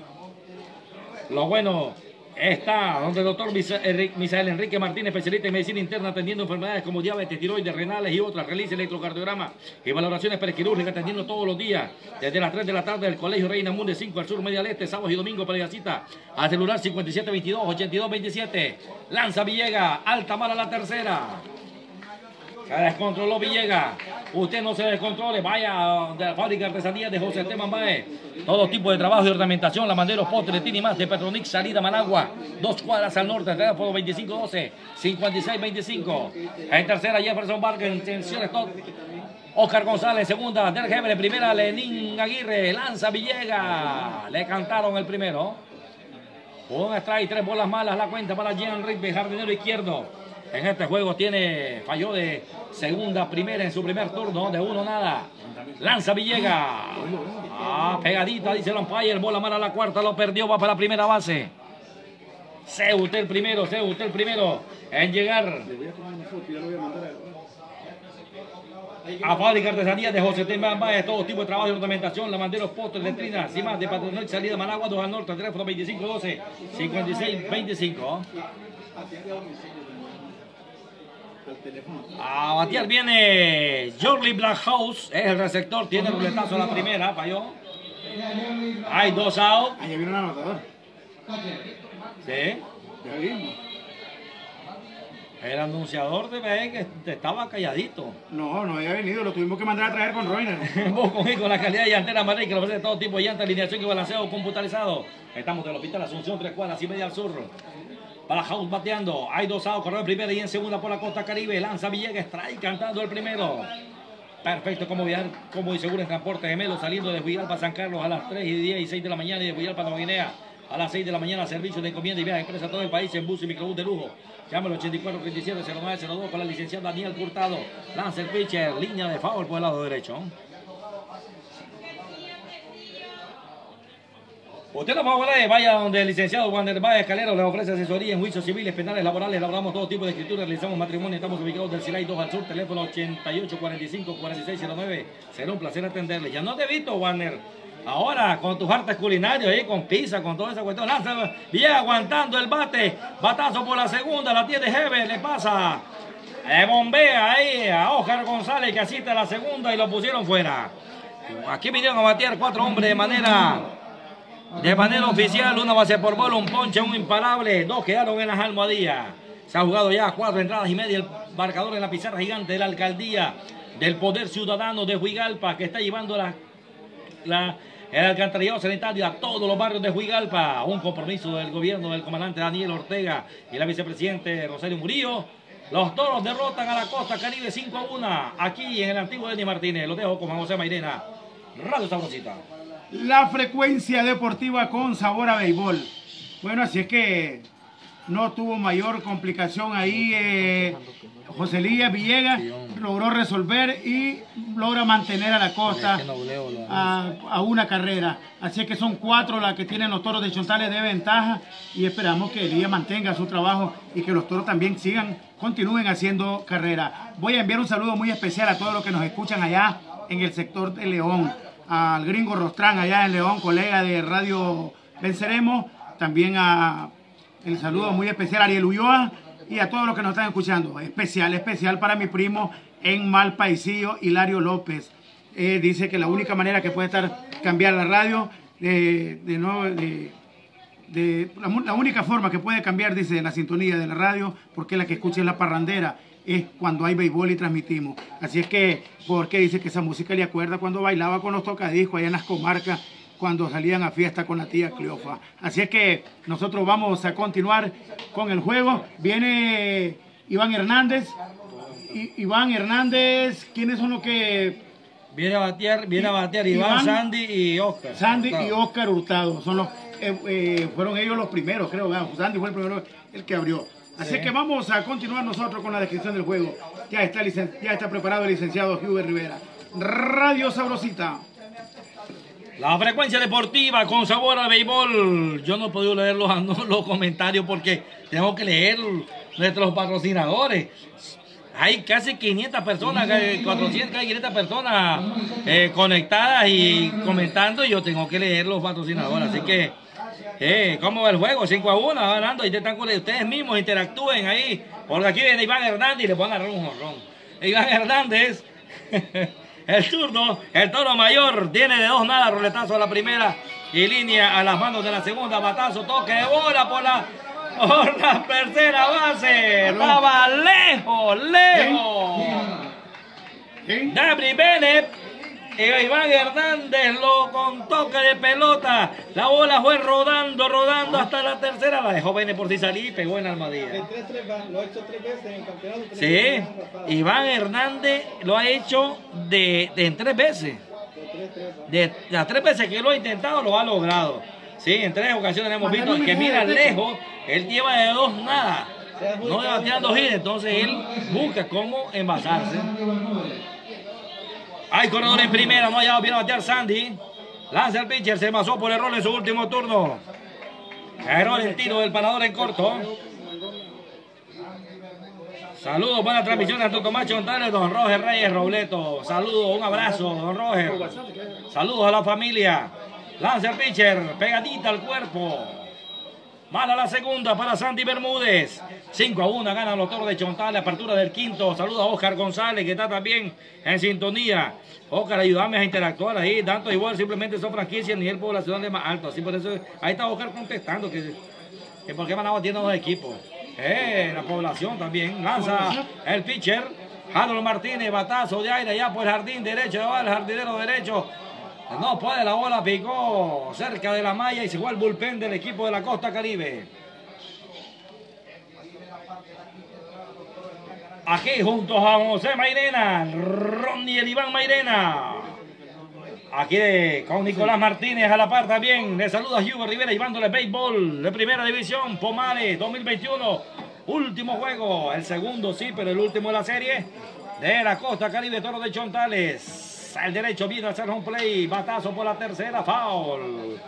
Lo bueno está donde el doctor Misael Enrique Martínez, especialista en medicina interna, atendiendo enfermedades como diabetes, tiroides, renales y otras. Realiza electrocardiograma y valoraciones prequirúrgicas, atendiendo todos los días, desde las 3 de la tarde del Colegio Reina Munde 5 al sur, media al este, sábados y domingos para la cita. Al celular 5722-8227. Lanza Villega, alta mala la tercera. Se descontroló Villegas. Usted no se descontrole. Vaya de la fábrica de artesanía de José Esteban Baez. Todo tipo de trabajo y ornamentación. Lavanderos, postres, y más de Petronix, salida Managua. Dos cuadras al norte. Teléfono 2512-5625. En tercera, Jefferson Vargas. En tensiones, top. Oscar González, segunda. Heber, primera. Lenín Aguirre. Lanza Villegas. Le cantaron el primero. Un strike, tres bolas malas, la cuenta para Jean Rigby, jardinero izquierdo. En este juego tiene, falló de segunda, primera en su primer turno, de uno nada. Lanza Villegas. Ah, pegadita, dice el umpire, bola mala la cuarta, lo perdió, va para la primera base. Usted el primero, usted el primero en llegar a fábrica artesanía de José Temban Baez, todo tipo de trabajo y ornamentación, lavanderos, postres, letrinas, y más de Patronal, salida Managua, 2 al norte, teléfono 2512 5625. A batear viene Jorley Blackhouse, es el receptor, tiene el ruletazo a la primera, falló. Hay dos out. Ahí viene un anotador. Sí. Ya vimos. El anunciador de BE que estaba calladito. No, no había venido, lo tuvimos que mandar a traer con conmigo con la calidad de llantera amarilla que lo ofrece todo tipo de llanta, alineación y balanceo computarizado. Estamos del Hospital Asunción, tres cuadras y media al sur. Para House bateando. Hay dos outs, corredor primera y en segunda por la costa caribe. Lanza Villegas, strike cantando el primero. Perfecto, como viajar, como y seguro en transporte gemelo, saliendo de Huigalpa a San Carlos a las 3 y 10 y 6 de la mañana y de Huigalpa a Nueva Guinea a las 6 de la mañana. Servicio de encomienda y viaje expresa a todo el país en bus y microbús de lujo. Llama al 84 37 09 con la licenciada Daniel Curtado. Lanza el pitcher, línea de foul por el lado derecho. Usted no puede vaya donde el licenciado Wander Baez Escalero le ofrece asesoría en juicios civiles, penales, laborales, elaboramos todo tipo de escrituras, realizamos matrimonio, estamos ubicados del Silay 2 al sur, teléfono 8845-4609. Será un placer atenderle. Ya no te he visto, Wander. Ahora, con tus artes culinarios ahí, con pizza, con toda esa cuestión, lanza, bien aguantando el bate, batazo por la segunda, la tiene Heber, le pasa, bombea ahí a Oscar González que asiste a la segunda y lo pusieron fuera. Aquí vinieron a batear cuatro hombres de manera de manera oficial, una base por bola, un ponche, un imparable, dos quedaron en las almohadillas. Se ha jugado ya cuatro entradas y media el marcador en la pizarra gigante de la alcaldía del Poder Ciudadano de Huigalpa, que está llevando la, la, el alcantarillado sanitario a todos los barrios de Huigalpa. Un compromiso del gobierno del comandante Daniel Ortega y la vicepresidente Rosario Murillo. Los toros derrotan a la costa Caribe 5 a 1 aquí en el antiguo Denis Martínez. Lo dejo con José Mairena. Radio Sabrosita. La frecuencia deportiva con sabor a béisbol. Bueno, así es que no tuvo mayor complicación ahí. Eh, José Lía Villegas logró resolver y logra mantener a la costa a, una carrera. Así que son cuatro las que tienen los toros de Chontales de ventaja y esperamos que Elías mantenga su trabajo y que los toros también sigan, continúen haciendo carrera. Voy a enviar un saludo muy especial a todos los que nos escuchan allá en el sector de León al gringo Rostrán allá en León, colega de Radio Venceremos, también a el saludo muy especial a Ariel Ulloa y a todos los que nos están escuchando. Especial, especial para mi primo en Malpaisillo, Hilario López. Eh, dice que la única manera que puede estar cambiar la radio, de, de nuevo, de, la, la única forma que puede cambiar, dice, la sintonía de la radio, porque la que escucha es la parrandera, es cuando hay béisbol y transmitimos. Así es que, porque dice que esa música le acuerda cuando bailaba con los tocadiscos allá en las comarcas, cuando salían a fiesta con la tía Cleofa. Así es que nosotros vamos a continuar con el juego. Viene Iván Hernández. I- Iván Hernández, ¿quiénes son los que Viene a batear, viene a batear Iván, Iván, Sandy y Oscar. Sandy y Oscar Hurtado son los, eh, eh, fueron ellos los primeros, creo. Sandy fue el primero el que abrió. Así Sí. que vamos a continuar nosotros con la descripción del juego. Ya está, ya está preparado el licenciado Hubert Rivera. Radio Sabrosita. La frecuencia deportiva con sabor a béisbol. Yo no he podido leer los, los comentarios porque tengo que leer nuestros patrocinadores. Hay casi 500 personas, eh, 400, casi 500 personas eh, conectadas y comentando. Y yo tengo que leer los patrocinadores. Así que, eh, ¿cómo va el juego? 5 a 1, va ganando. Están con- ustedes mismos interactúen ahí. Porque aquí viene Iván Hernández y le van a dar un jorrón. Iván Hernández. El zurdo, el toro mayor, tiene de dos nada, roletazo a la primera y línea a las manos de la segunda, batazo, toque de bola por la, por la tercera base. Estaba lejos, lejos. ¿Sí? Gabri Bennett Iván Hernández lo con toque de pelota. La bola fue rodando, rodando hasta la tercera. La dejó Bennett por si salir y pegó en 3-3 lo ha hecho tres veces en el campeonato. Sí. Iván Hernández lo ha hecho de, de en tres veces. De 3-3 va. De las tres veces que lo ha intentado, lo ha logrado. Sí, en tres ocasiones hemos visto que mira lejos, él lleva de dos nada. No le va tirando hit, entonces él busca cómo envasarse. Hay corredor en primera, no ha llegado bien a batear Sandy. Lanza el pitcher, se pasó por error en su último turno. Error en tiro del parador en corto. Saludos, buena transmisión a Toco Macho González, don Roger Reyes Robleto. Saludos, un abrazo, don Roger. Saludos a la familia. Lanza el pitcher, pegadita al cuerpo. Mala la segunda para Sandy Bermúdez. 5 a 1 ganan los toros de Chontal. Apertura del quinto. Saludos a Oscar González, que está también en sintonía. Oscar, ayúdame a interactuar ahí. Tanto igual, simplemente son franquicias a nivel poblacional de más alto. Así por eso, ahí está Oscar contestando que, que por qué Managua tiene dos equipos. Eh, la población también. Lanza el pitcher. Harold Martínez, batazo de aire ya por el jardín derecho. Va el jardinero derecho. No puede, la bola picó cerca de la malla y se fue al bullpen del equipo de la Costa Caribe. Aquí junto a José Mairena, Ronnie el Iván Mairena. Aquí de- con Nicolás Martínez a la par también. Le saluda Hugo Rivera llevándole béisbol de primera división. Pomales 2021. Último juego. El segundo sí, pero el último de la serie. De la Costa Caribe, Toro de Chontales. El derecho viene a hacer un play. Batazo por la tercera. Foul.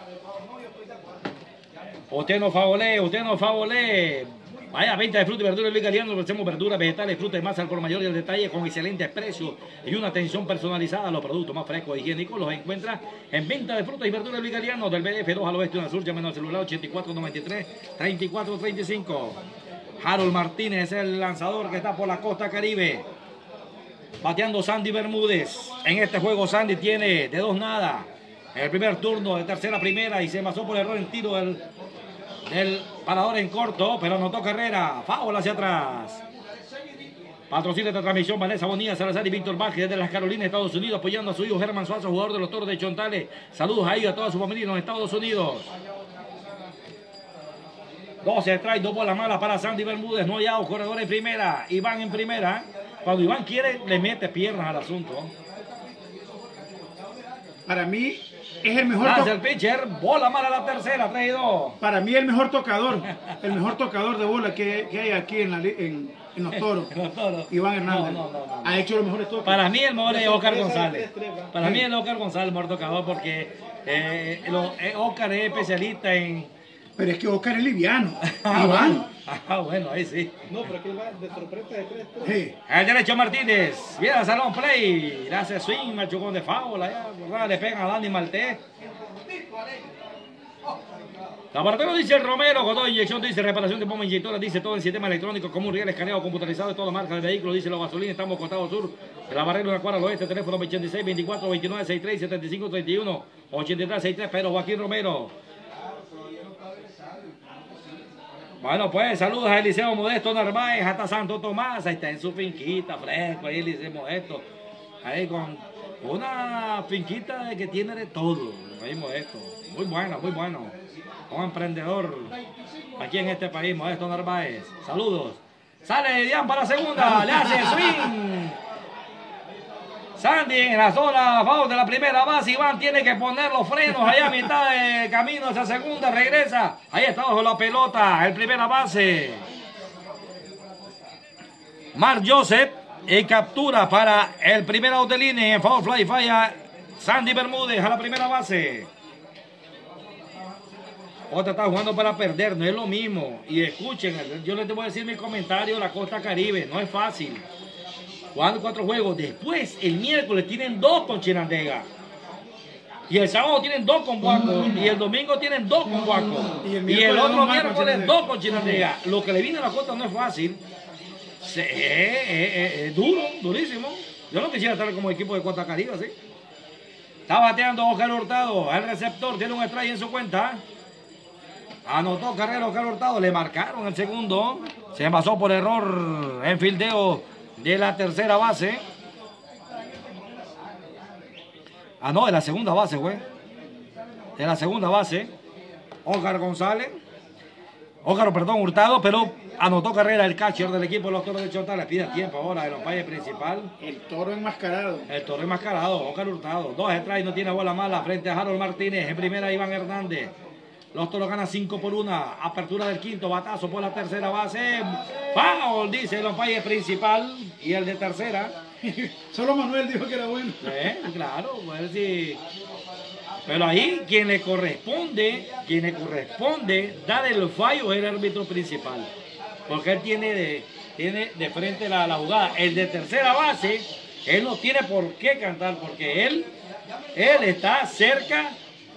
Usted no favolé, usted no favolé. Vaya, venta de fruta y verdura Luis Galeano. Ofrecemos verduras, vegetales, fruta y masa al por mayor y el detalle con excelentes precios y una atención personalizada a los productos más frescos e higiénicos. Los encuentra en venta de frutas y verduras Luis Galeano del BDF 2 al oeste, una sur, llamen al celular 8493-3435. Harold Martínez es el lanzador que está por la costa caribe. Bateando Sandy Bermúdez. En este juego Sandy tiene de dos nada. El primer turno de tercera primera y se pasó por error en tiro del, del parador en corto, pero anotó carrera. Foul hacia atrás. Patrocina esta transmisión Vanessa Bonilla, Salazar y Víctor Vázquez desde las Carolinas, Estados Unidos, apoyando a su hijo Germán Suazo, jugador de los Toros de Chontales. Saludos a ellos a toda su familia en los Estados Unidos. 12 trae dos bolas malas para Sandy Bermúdez. No out, corredor en primera. Iván en primera. Cuando Iván quiere, le mete piernas al asunto. Para mí es el mejor Lanza to- el pitcher, bola mala la tercera, 3 y 2. para mí el mejor tocador, el mejor tocador de bola que, que hay aquí en, la li- en, en los toros. En los toros. Iván Hernández. No, no, no, no. Ha hecho los mejores toques. Para mí el mejor es Oscar González. Para mí es Oscar González, el mejor tocador, porque eh, lo- eh, Oscar es especialista en... Pero es que Oscar es liviano. Ah, Iván. bueno. Ah, bueno, ahí sí. No, pero aquí va de sorpresa de tres. Sí. El derecho Martínez, viene al salón play, le hace swing, machucón de foul, allá, ¿verdad? le pegan a Dani Maltés. Laboratorio dice el Romero, con toda inyección, dice reparación de bomba inyectora, dice todo el sistema electrónico, como un riel escaneado, computarizado de toda marca de vehículos, dice la gasolina, estamos Costado Sur, de la barrera de una cuadra al oeste, teléfono 86 24 29 63 75 31 83 63, pero Joaquín Romero. Bueno, pues saludos a Eliseo Modesto Narváez, hasta Santo Tomás, ahí está en su finquita, fresco, ahí Eliseo Modesto, ahí con una finquita que tiene de todo, ahí Modesto, muy bueno, muy bueno, un emprendedor aquí en este país, Modesto Narváez, saludos, sale Dian para la segunda, le hace swing, Sandy en la zona a favor de la primera base. Iván tiene que poner los frenos allá a mitad de camino hacia segunda. Regresa. Ahí está bajo la pelota. El primera base. Mark Joseph. Y captura para el primer out de línea. En foul fly falla. Sandy Bermúdez a la primera base. Otra está jugando para perder. No es lo mismo. Y escuchen. Yo les voy a decir mi comentario. La costa caribe. No es fácil jugando cuatro juegos. Después, el miércoles tienen dos con Chinandega. Y el sábado tienen dos con Guaco. Y el domingo tienen dos con Guaco. Y Y el el, miércoles otro miércoles dos con Chinandega. Lo que le viene a la costa no es fácil. Se- Es, es- es- duro, durísimo. Yo no quisiera estar como equipo de Costa Caribe, ¿sí? Está bateando Oscar Hurtado. El receptor tiene un strike en su cuenta. Anotó carrera Oscar Hurtado. Le marcaron el segundo. Se pasó por error en fildeo de la tercera base. Ah, no, de la segunda base, güey. De la segunda base. Oscar González. Óscar, perdón, Hurtado, pero anotó carrera el catcher del equipo de los Toros de Chota. Le pide tiempo ahora el umpire principal. El toro enmascarado. El toro enmascarado, Oscar Hurtado. Dos strikes, no tiene bola mala frente a Harold Martínez. En primera, Iván Hernández. Los Toros ganan 5 por 1. Apertura del quinto, batazo por la tercera base. Foul, dice el umpire principal y el de tercera. Solo Manuel dijo que era bueno. Eh, claro, pues sí. Pero ahí quien le corresponde, quien le corresponde dar el fallo es el árbitro principal. Porque él tiene de, tiene de frente la, la jugada. El de tercera base, él no tiene por qué cantar porque él, él está cerca,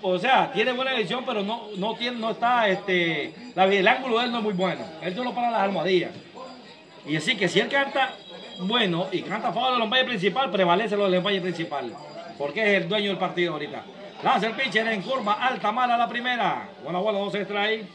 o sea, tiene buena visión, pero no, no, tiene, no está, este, la, el ángulo de él no es muy bueno. Él solo para las almohadillas. Y así que si él canta bueno y canta a favor del umpire principal, prevalece lo del umpire principal. Porque es el dueño del partido ahorita. Lanza el pitcher en curva alta, mala la primera. Buena bola, dos extrae. En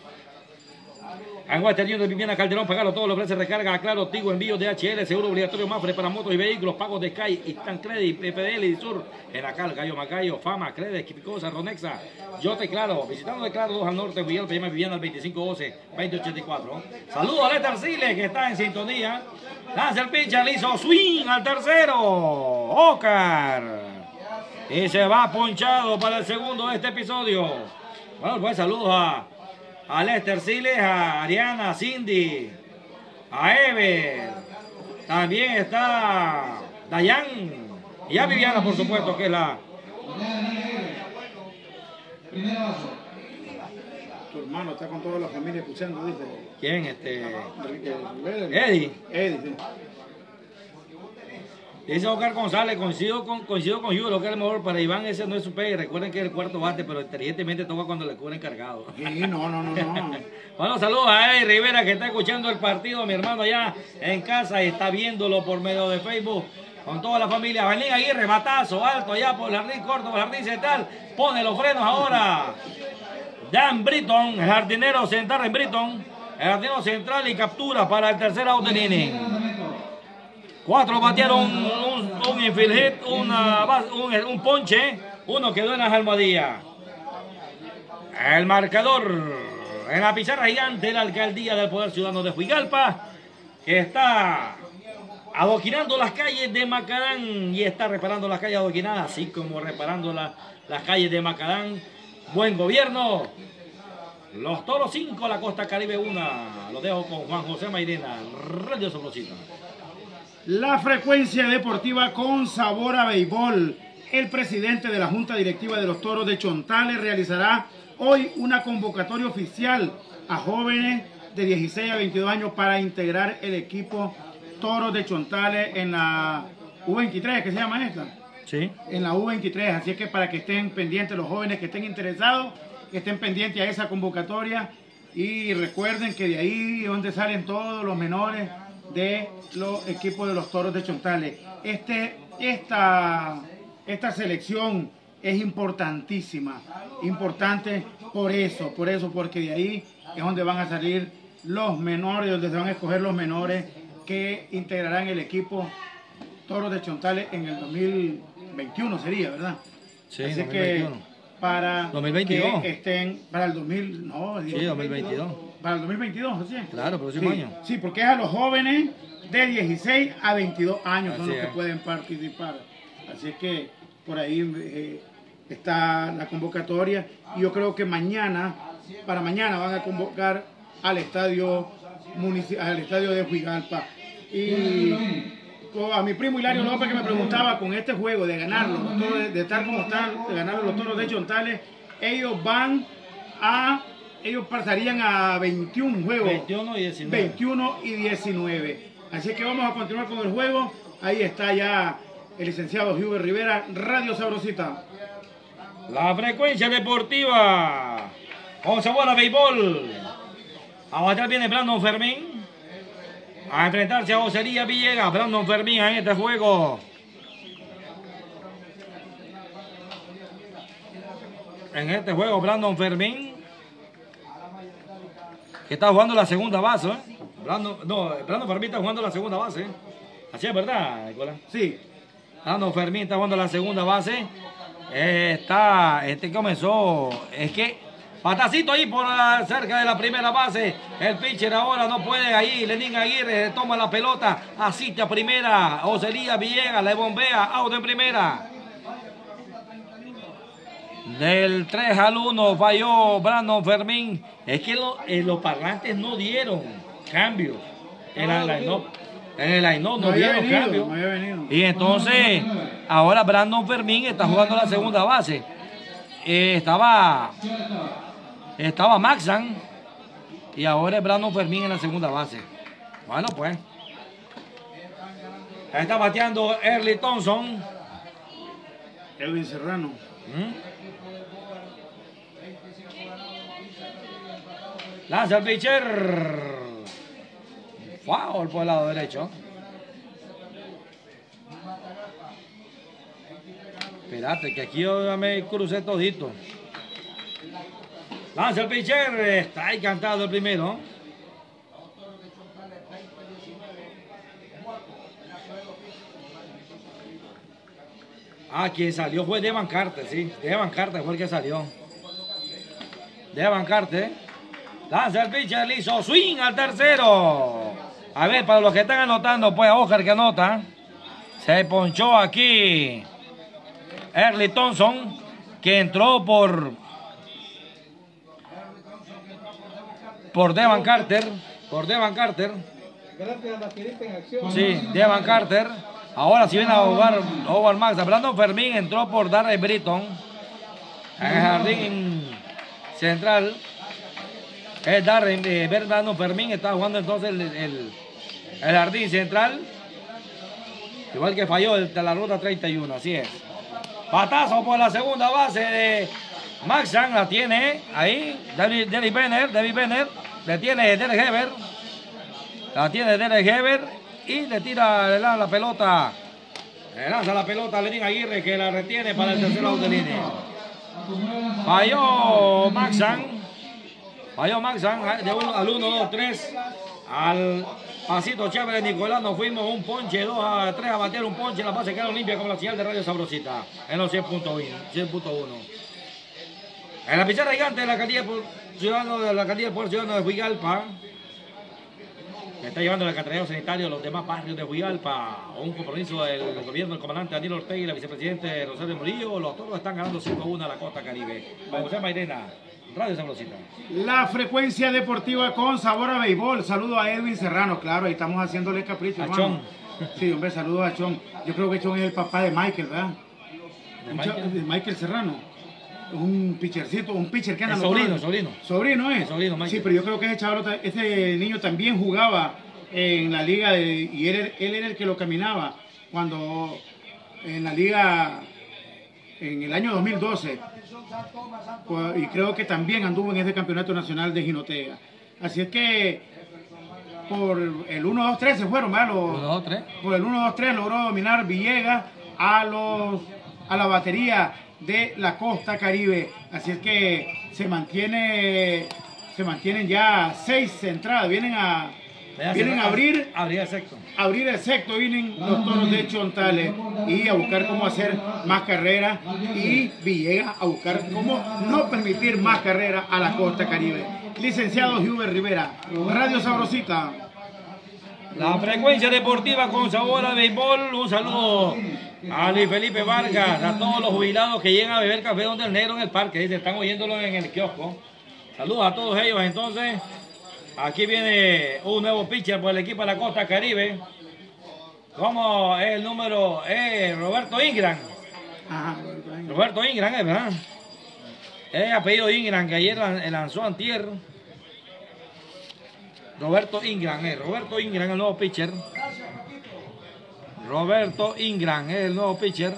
Union de Vivienda Calderón, pagarlo todo, le ofrece recarga, claro, Tigo, envío de HL, seguro obligatorio Mafre para motos y vehículos, pagos de Sky, Instant Credit, PPDL y Sur, en Acal, Gallo Macayo, Fama, Credit, Equipicosa, Ronexa, Yo te claro, visitando de claro 2 al norte, Villalba, llama Vivienda al 2512-2084. Saludos a Lester Siles, que está en sintonía. Lanza el pitcher, le swing al tercero, Ocar. Y se va ponchado para el segundo de este episodio. Bueno, pues saludos a a Lester Siles, a Ariana, a Cindy, a Ever. También está Dayan y a Viviana, por supuesto, que es la. Tu hermano está con toda la familia escuchando, dice. ¿Quién? Este. Eddie. Eddie. Eddie, sí. Dice Oscar González, coincido con, coincido con Hugo, lo que es mejor para Iván ese no es su pegue. Recuerden que es el cuarto bate, pero inteligentemente toca cuando le cubren cargado. Sí, no, no, no, no. bueno, saludos a Eddie Rivera que está escuchando el partido, mi hermano allá en casa y está viéndolo por medio de Facebook con toda la familia. Vení Aguirre, batazo alto allá por el jardín corto, por el jardín central. Pone los frenos ahora. Dan Britton, el jardinero central en Britton. El jardinero central y captura para el tercer out del inning. Cuatro batearon un, un, un una, un, ponche, uno quedó en las almohadillas. El marcador en la pizarra gigante de la alcaldía del Poder Ciudadano de Fuigalpa, que está adoquinando las calles de Macadán y está reparando las calles adoquinadas, así como reparando la, las calles de Macadán. Buen gobierno. Los Toros 5, la Costa Caribe 1. Lo dejo con Juan José Mairena, Radio Sabrosita. La frecuencia deportiva con sabor a béisbol. El presidente de la Junta Directiva de los Toros de Chontales realizará hoy una convocatoria oficial a jóvenes de 16 a 22 años para integrar el equipo Toros de Chontales en la U23, que se llama esta. Sí. En la U23, así es que para que estén pendientes los jóvenes que estén interesados, que estén pendientes a esa convocatoria y recuerden que de ahí es donde salen todos los menores de los equipos de los toros de Chontales. Este, esta, esta selección es importantísima, importante por eso, por eso, porque de ahí es donde van a salir los menores, donde se van a escoger los menores que integrarán el equipo Toros de Chontales en el 2021 sería, ¿verdad? Sí, Así 2021. que para 2022. que estén para el 2000, no, Sí, 2022. Para el 2022, ¿así? Claro, próximo sí, año. Sí, porque es a los jóvenes de 16 a 22 años son los que pueden participar. Así es que por ahí eh, está la convocatoria y yo creo que mañana, para mañana van a convocar al estadio al estadio de Huigalpa. Y a mi primo Hilario López que me preguntaba con este juego de ganarlo, los toros de, de estar como están, de ganar los toros de Chontales, ellos van a, ellos pasarían a 21 juegos. 21 y 19. 21 y 19. Así que vamos a continuar con el juego. Ahí está ya el licenciado Hugo Rivera, Radio Sabrosita. La frecuencia deportiva. Con sabor a béisbol. A batear viene Brandon Fermín. A enfrentarse a Osería Villegas. Brandon Fermín en este juego. En este juego, Brandon Fermín. Que está jugando la segunda base. ¿eh? Brandon, no, Brandon Fermín está jugando la segunda base. ¿eh? Así es verdad, Nicolás. Sí, Brandon Fermín está jugando la segunda base. Eh, está, este comenzó, es que patacito ahí por la- cerca de la primera base. El pitcher ahora no puede ahí. Lenín Aguirre toma la pelota, asiste a primera. Osería Villegas le bombea, out en primera. Del 3 al 1 falló Brandon Fermín. Es que lo- eh, los parlantes no dieron cambios. En el line-up. En el line-up no, No dieron venido, cambios. no. Y entonces, ahora Brandon Fermín está jugando la segunda base. Eh, estaba, estaba Maxan y ahora es Brandon Fermín en la segunda base. Bueno, pues. Está bateando Early Thompson. Edwin Serrano. ¿Mm? Lanza el pitcher. Foul por el lado derecho. Espérate, que aquí yo me crucé todito. Lanza el pitcher. Está encantado el primero. Ah, quien salió fue Devan Carter, sí. Devan Carter fue el que salió. Devan Carter. Lanza el pitcher, le hizo swing al tercero. A ver, para los que están anotando, pues Oscar que anota. Se ponchó aquí Early Thompson, que entró por por Devan Carter. Por Devan Carter. Sí, Devan Carter. Ahora si viene a jugar Howard Max. Brandon Fermín entró por Darren Britton. En el jardín central. Es Darren, eh, Brandon Fermín está jugando entonces el, el- el jardín central. Igual que falló el la ruta 31, así es. Patazo por la segunda base de Maxan, la tiene ahí. David, David Benner, David Benner. Le tiene Derek Heber. La tiene Derek Heber y le tira le lanza la pelota. Le lanza la pelota a Lenín Aguirre que la retiene para el tercer out de línea. Falló Maxan. Falló Maxan ah, de uno, al 1, 2, 3. Al pasito chévere Nicolás nos fuimos un ponche, 2 a 3 a batear un ponche. La base quedó limpia como la señal de Radio Sabrosita en los 100.1. 100.1. En la pizarra gigante de la alcaldía ciudadano de la alcaldía por ciudadano de Huigalpa. que está llevando el alcantarillado sanitario a los demás barrios de Huigalpa. Un compromiso del gobierno del comandante Daniel Ortega y la vicepresidente Rosario Murillo. Los toros están ganando 5-1 a la costa caribe. José Mairena, Radio Sabrosita. La frecuencia deportiva con sabor a béisbol. Saludo a Edwin Serrano, claro, ahí estamos haciéndole capricho, A hermano. Sí, hombre, saludos a Chon. Yo creo que Chon es el papá de Michael, ¿verdad? ¿De Michael? de Michael Serrano. Un pitchercito, un pitcher que anda los sobrino, sobrino. Sobrino, ¿eh? Es sobrino, Michael. Sí, pero yo creo que ese chaval, ese niño también jugaba en la liga de- y él, él era el que lo caminaba cuando en la liga en el año 2012 Pues, y creo que también anduvo en ese campeonato nacional de Jinotega. Así es que por el 1-2-3 se fueron, ¿verdad? Los- 1, 2, 3. por el 1-2-3 logró dominar Villegas a los a la batería de la costa caribe. Así es que se mantiene se mantienen ya seis entradas. Vienen a vienen a abrir Abrir el sexto. abrir el sexto inning los toros de Chontales y a buscar cómo hacer más carreras y Villegas a buscar cómo no permitir más carreras a la costa caribe. Licenciado Hubert Rivera, Radio Sabrosita. La frecuencia deportiva con sabor a béisbol. Un saludo a Luis Felipe Vargas, a todos los jubilados que llegan a beber café donde el negro en el parque. Dice, están oyéndolo en el kiosco. Saludos a todos ellos. Entonces, aquí viene un nuevo pitcher por el equipo de la Costa Caribe. Como es el número? Es Roberto Ingram. Ajá. Roberto Ingram, es verdad. Es apellido Ingram, que ayer lan- lanzó Antier. Roberto Ingram, es Roberto Ingram, el nuevo pitcher. Roberto Ingram es el nuevo pitcher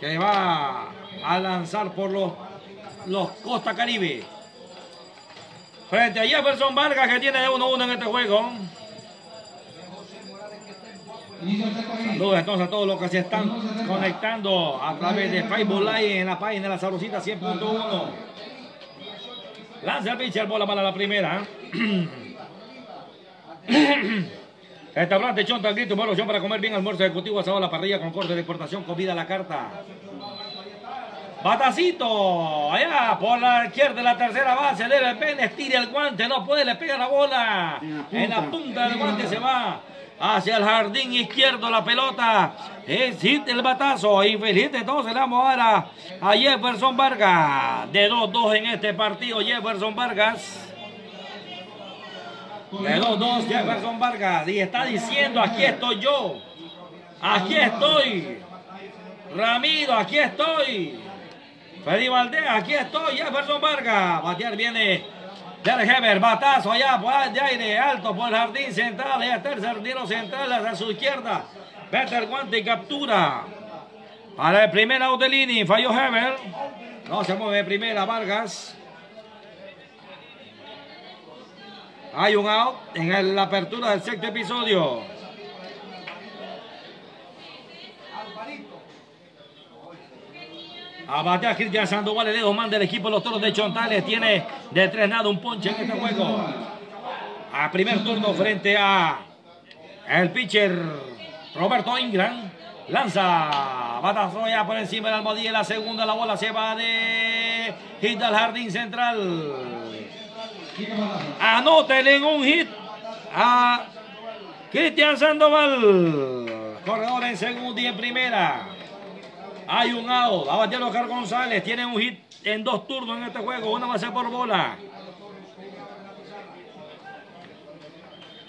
que va a lanzar por los, los Costa Caribe. Frente a Jefferson Vargas que tiene de 1-1 en este juego. Saludos entonces a todos los que se están conectando a través de Facebook Live en la página de la Sabrosita 100.1. Lanza el pitcher, bola para la primera. Restaurante Chonta, grito, opción para comer bien, almuerzo ejecutivo, asado a la parrilla con corte de exportación, comida a la carta. Batacito, allá por la izquierda de la tercera base, debe Pérez, tira el guante, no puede, le pega la bola. En la punta. En la punta del guante se va hacia el jardín izquierdo la pelota. Es hit el batazo. Infeliz entonces le vamos a dar a, a Jefferson Vargas. De 2-2 en este partido Jefferson Vargas. De 2-2 Jefferson Vargas. Y está diciendo aquí estoy yo. Aquí estoy. Ramiro, aquí estoy. Freddy Valdés, aquí estoy. Jefferson Vargas. Batear viene Derek Heber. Batazo allá de aire alto por el jardín central. El jardín central hacia su izquierda. Mete el guante captura. Para el primer out de Lini. Falló Heber. No se mueve primera Vargas. Hay un out en la apertura del sexto episodio. A batear Cristian Sandoval, el dedo man del equipo los toros de Chontales. Tiene de tres nada un ponche en este juego. A primer turno frente a el pitcher Roberto Ingram. Lanza. Batazo ya por encima de la almohadilla. La segunda, la bola se va de hit al jardín central. Anótenle en un hit a Cristian Sandoval. Corredor en segunda y en primera. Hay un out. Va a batear González. Tiene un hit en dos turnos en este juego. Una base por bola.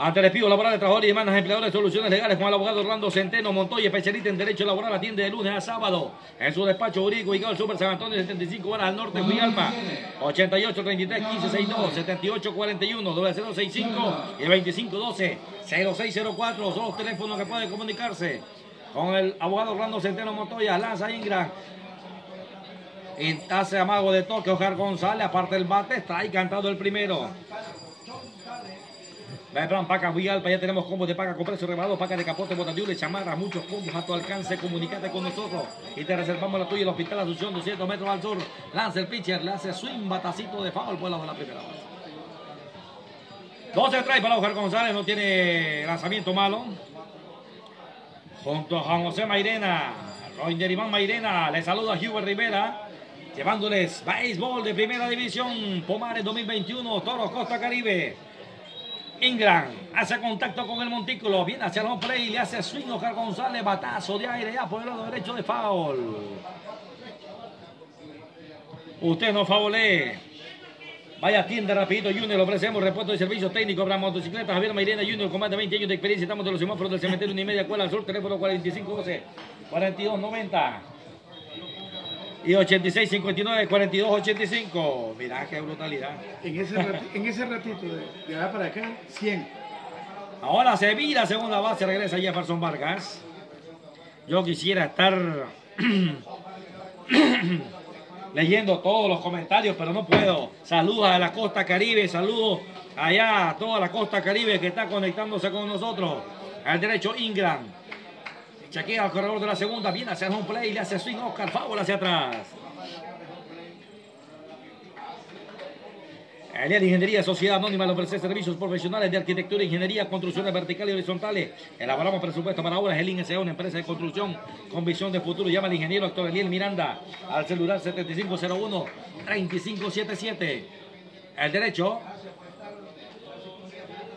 Ante el despido laboral de trabajadores y demandas de empleadores, soluciones legales con el abogado Orlando Centeno Montoya, especialista en derecho laboral, atiende de lunes a sábado en su despacho jurídico ubicado en Super San Antonio, 75 horas al norte, Villalba, 88 33 15 62, 78 41 0065 y 25 12 0604. Son los teléfonos que pueden comunicarse con el abogado Orlando Centeno Montoya, Lanza Ingram. Y amago de toque Ojar González, aparte del bate, está ahí cantado el primero. Beltrán, Paca, Villalpa, ya tenemos combos de paca con precio rebajado, paca de capote, botadura, chamarra, muchos combos a tu alcance, comunícate con nosotros y te reservamos la tuya, el Hospital Asunción, 200 metros al sur, lanza el pitcher, le hace swing, batacito de foul, por la de la primera base. 12 trae para Ojar González, no tiene lanzamiento malo. Junto a Juan José Mairena, Roinder Iván Mairena, le saluda Hubert Rivera, llevándoles béisbol de primera división, Pomares 2021, Toros Costa Caribe. Ingram hace contacto con el montículo, viene hacia el play, le hace swing Oscar González, batazo de aire ya por el lado derecho de foul. Usted no faulee. Vaya tienda rapidito Junior, le ofrecemos repuesto de servicio técnico para motocicletas. Javier Mairena Junior con más de 20 años de experiencia. Estamos de los semáforos del cementerio una y media cuela al sur, teléfono 4512 4290 y 8659 4285. Mirá qué brutalidad. En ese, rati- en ese ratito de, de allá para acá, 100. Ahora se vira segunda base, regresa Jefferson Vargas. Yo quisiera estar leyendo todos los comentarios, pero no puedo. Saludos a la costa caribe, saludos allá a toda la costa caribe que está conectándose con nosotros. Al derecho Ingram. Chequea al corredor de la segunda, viene hacia el home play, le hace swing Oscar Fábula hacia atrás. Elian Ingeniería, Sociedad Anónima, le ofrece servicios profesionales de arquitectura, ingeniería, construcciones verticales y horizontales. Elaboramos presupuesto para obras. El INSA, una empresa de construcción con visión de futuro. Llama al ingeniero Héctor Eliel Miranda al celular 7501-3577. El derecho.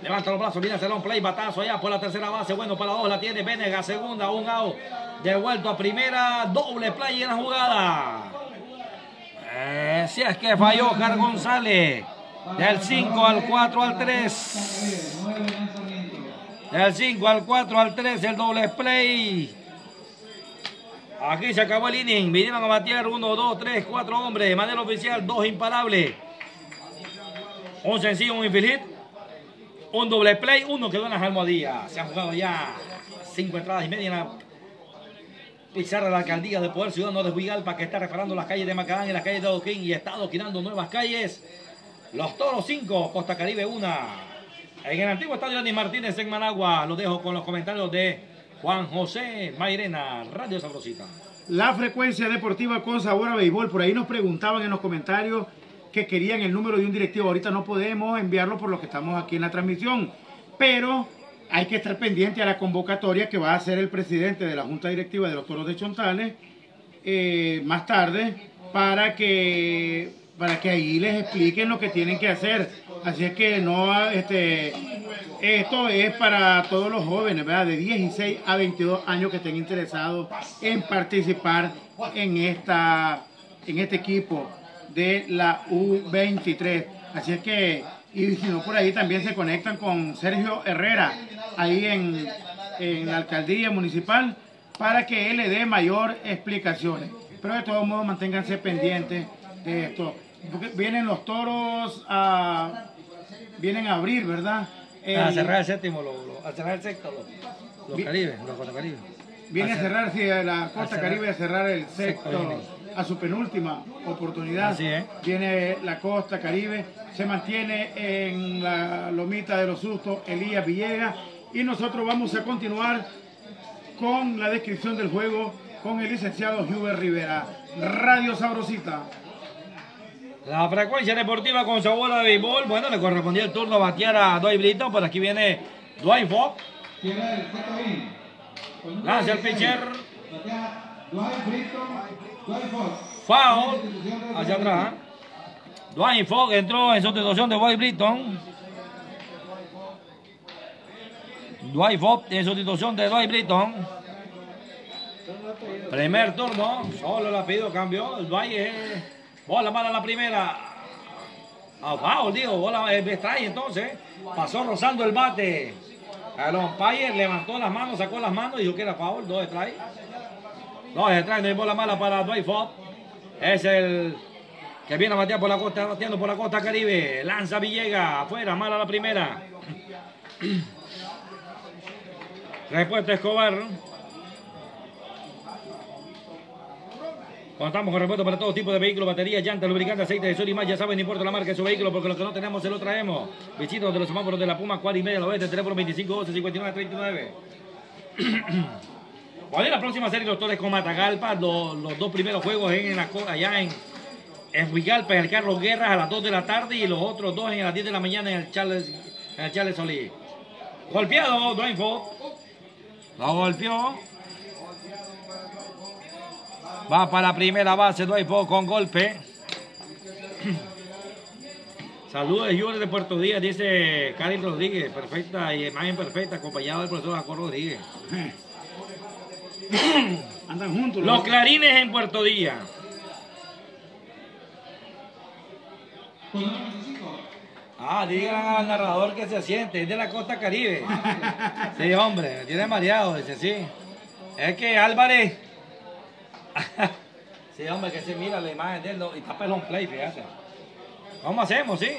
Levanta los brazos, viene hacia el play, batazo allá por la tercera base. Bueno, para dos la tiene Venegas, segunda, un out. Devuelto a primera, doble play en la jugada. Eh, si es que falló Oscar González. Del 5 al 4 al 3. Del 5 al 4 al 3 el doble play. Aquí se acabó el inning. Vinieron a batear 1, 2, 3, 4 hombres. De manera oficial, 2 imparables. Un sencillo, un infinite. Un doble play, uno quedó en las almohadillas. Se han jugado ya 5 entradas y media en la pizarra de la alcaldía de Poder Ciudadano de Huigalpa que está reparando las calles de Macadán y las calles de Oquín y está adoquinando nuevas calles. Los Toros 5, Costa Caribe 1. En el antiguo estadio Dani Martínez en Managua. Lo dejo con los comentarios de Juan José Mairena, Radio Sabrosita. La frecuencia deportiva con sabor a béisbol. Por ahí nos preguntaban en los comentarios que querían el número de un directivo. Ahorita no podemos enviarlo por lo que estamos aquí en la transmisión. Pero hay que estar pendiente a la convocatoria que va a hacer el presidente de la Junta Directiva de los Toros de Chontales eh, más tarde para que para que allí les expliquen lo que tienen que hacer. Así es que no, este, esto es para todos los jóvenes, ¿verdad? De 16 a 22 años que estén interesados en participar en, esta, en este equipo de la U23. Así es que, y si no, por ahí también se conectan con Sergio Herrera, ahí en, en la alcaldía municipal, para que él le dé mayor explicaciones. Pero de todos modos, manténganse pendientes de esto. Vienen los toros a, vienen a abrir, ¿verdad? A El- cerrar el séptimo, lo- lo- a cerrar el sexto, los, los. Caribes, los Costa Caribe. Viene a cerrar, sí, a la Costa cerrar. Caribe a cerrar el Sexto a su penúltima oportunidad. Así. Viene la Costa Caribe, se mantiene en la lomita de los sustos Elías Villegas y nosotros vamos a continuar con la descripción del juego con el licenciado Hubert Rivera. Radio Sabrosita. La frecuencia deportiva con su bola de béisbol. Bueno, le correspondía el turno batear a Dwight Britton, pero aquí viene Dwight Fox. Lanza el 16, pitcher. batea Dwight Britton, Dwight Fox. Foul hacia atrás. Dwight Fox entró en sustitución de Dwight Britton. Dwight Fox en sustitución de Dwight Britton. Primer turno, solo le ha pedido cambio. Dwight es bola mala la primera. A foul, digo, bola eh, strike entonces. Pasó rozando el bate. El umpire levantó las manos, sacó las manos y dijo que era foul, dos strike. Dos strike, no hay bola mala para Dwight Fox. Es el que viene a batear por la costa, bateando por la costa caribe. Lanza Villegas, afuera, mala la primera. Respuesta Escobar. Contamos con repuesto para todo tipo de vehículos, baterías, llantas, lubricantes, aceite de sol y más. Ya saben, no importa la marca de su vehículo, porque lo que no tenemos se lo traemos. Visítanos de los semáforos de la Puma, cuadra y media, la oeste, teléfono 25 12 59 39. ¿Cuál es la próxima serie, doctores, con Matagalpa? Los, los dos primeros juegos en, la, allá en, en Huigalpa, en el Carlos Guerras a las 2 de la tarde y los otros dos en las 10 de la mañana en el Charles, en Solís. Golpeado, Dwayne. Lo golpeó. Va para la primera base, Fox con golpe. Saludos de Junior de Puerto Díaz, dice Cari Rodríguez, perfecta y imagen perfecta, acompañado del profesor Jacob Rodríguez. Andan juntos. Los clarines en Puerto Díaz. Con número 25. Ah, digan al narrador que se siente, es de la costa caribe. Sí, hombre, me tiene mareado, dice, sí. Es que Álvarez. Sí, hombre, que se mira la imagen de él y está pelón play, fíjate. ¿Cómo hacemos, sí?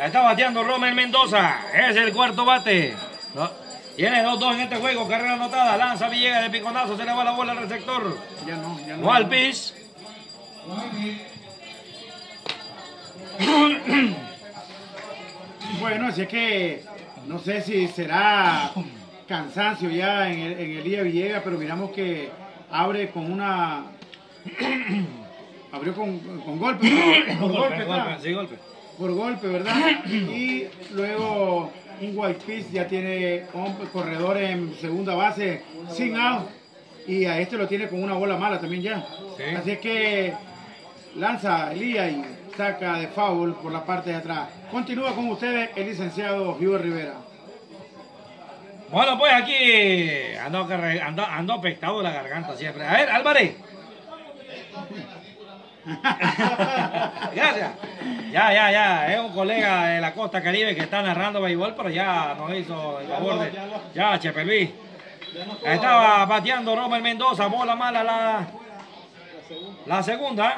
Está bateando Romer Mendoza, es el cuarto bate. No, Tiene 2-2 en este juego, carrera anotada, lanza Villegas de piconazo, se le va la bola al receptor. Ya no, ya no. No al pitch. Bueno, así es que no sé si será cansancio ya en el, en el día Villegas, pero miramos que abre con una. abrió con, con golpe. ¿no? Por golpe, Golpe, ¿verdad? sí, golpe. Por golpe, ¿verdad? Y luego un white pitch ya tiene un corredor en segunda base sin out. Y a este lo tiene con una bola mala también ya. Sí. Así es que lanza Elías y saca de foul por la parte de atrás. Continúa con ustedes el licenciado Hubert Rivera. Bueno, pues aquí ando, ando, ando apestado de la garganta siempre. A ver, Álvarez. Gracias. Ya, ya, ya. Es un colega de la costa caribe que está narrando béisbol, pero ya nos hizo el favor de. Ya, Chepe Luis. Estaba bateando Romer Mendoza, bola mala la, la segunda.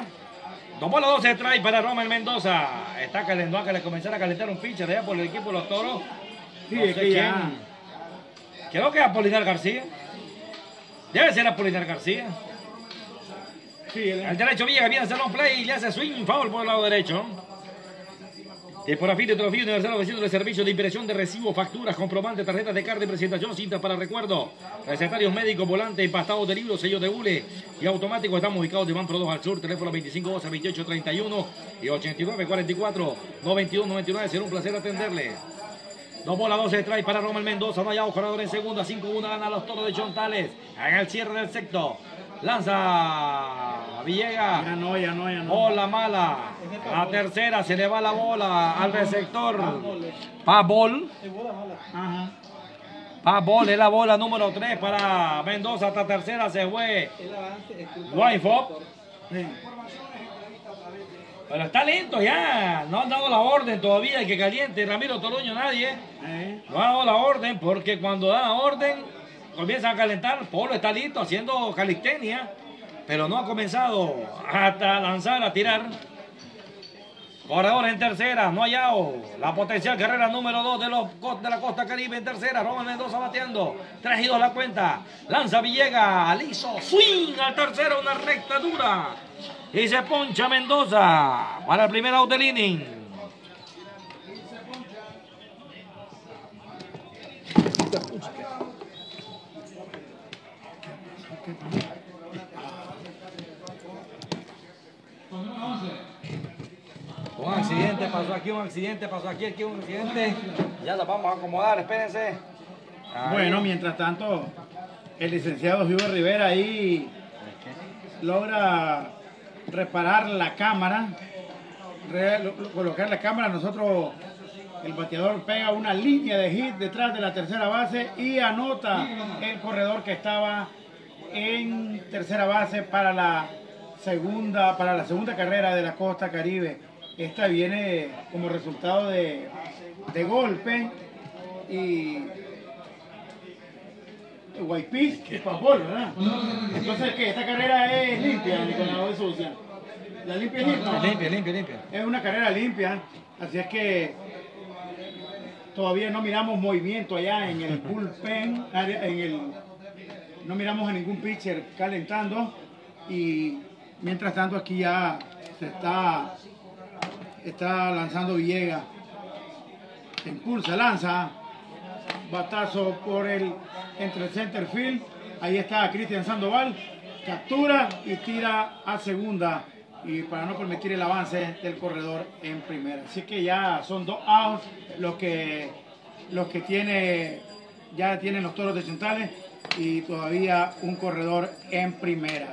Dos bolas, dos strikes para Romer Mendoza. Está calentando a que le comenzara a calentar un pitcher allá por el equipo de los toros. Sí, No sé quién. Creo que es Apolinar García. Debe ser Apolinar García. Sí, El derecho Villegas viene a hacer un play y le hace swing foul por el lado derecho. Y por afín de Trofeo Universal ofreciendo el servicio de impresión de recibos, facturas, comprobantes, tarjetas de carta de presentación, cintas para recuerdo, recetarios médicos, volantes, empastados de libros, sellos de hule y automático. Estamos ubicados de Banpro 2 al sur, teléfono 25 12 28 31 y 89 44 92 99. Será un placer atenderle. Dos bolas, dos strikes para Romel Mendoza. No hay corredor en segunda. 5-1 gana los toros de Chontales. En el cierre del sexto. Lanza Villegas. Ya no, ya no, ya no. Bola mala. La tercera se le va la bola al receptor. Pavol. Ajá. Pavol es la bola número 3 para Mendoza. Hasta tercera se fue Wyfop. Sí. Pero está lento ya. No han dado la orden todavía que caliente. Ramiro Toroño, nadie. No ha dado la orden porque cuando da orden comienzan a calentar. Polo está listo haciendo calistenia, pero no ha comenzado hasta lanzar, a tirar. Corredor en tercera, no ha hallado la potencial carrera número 2 de, los, de la Costa Caribe en tercera. Roman Mendoza bateando. 3 y 2 la cuenta. Lanza Villegas, liso, swing al tercero, una recta dura. Y se poncha Mendoza para el primer out del inning. Un accidente pasó aquí, un accidente pasó aquí, aquí un accidente. Ya la vamos a acomodar, espérense. Bueno, mientras tanto, el licenciado Hugo Rivera ahí logra reparar la cámara, colocar la cámara. Nosotros, el bateador pega una línea de hit detrás de la tercera base y anota el corredor que estaba en tercera base para la segunda, para la segunda carrera de la Costa Caribe. Esta viene como resultado de, de golpe y Guaypís y Pajol, ¿verdad? Entonces, ¿qué? ¿Esta carrera es limpia, Nicolás, es sucia? ¿La limpia es limpia? Limpia, limpia, limpia. Es una carrera limpia, así es que todavía no miramos movimiento allá en el bullpen, en el, no miramos a ningún pitcher calentando y mientras tanto aquí ya se está, está lanzando Villegas, impulsa, lanza, batazo por el entre el center field, ahí está Cristian Sandoval, captura y tira a segunda. Y para no permitir el avance del corredor en primera. Así que ya son dos outs los que los que tiene ya tienen los toros de centrales y todavía un corredor en primera.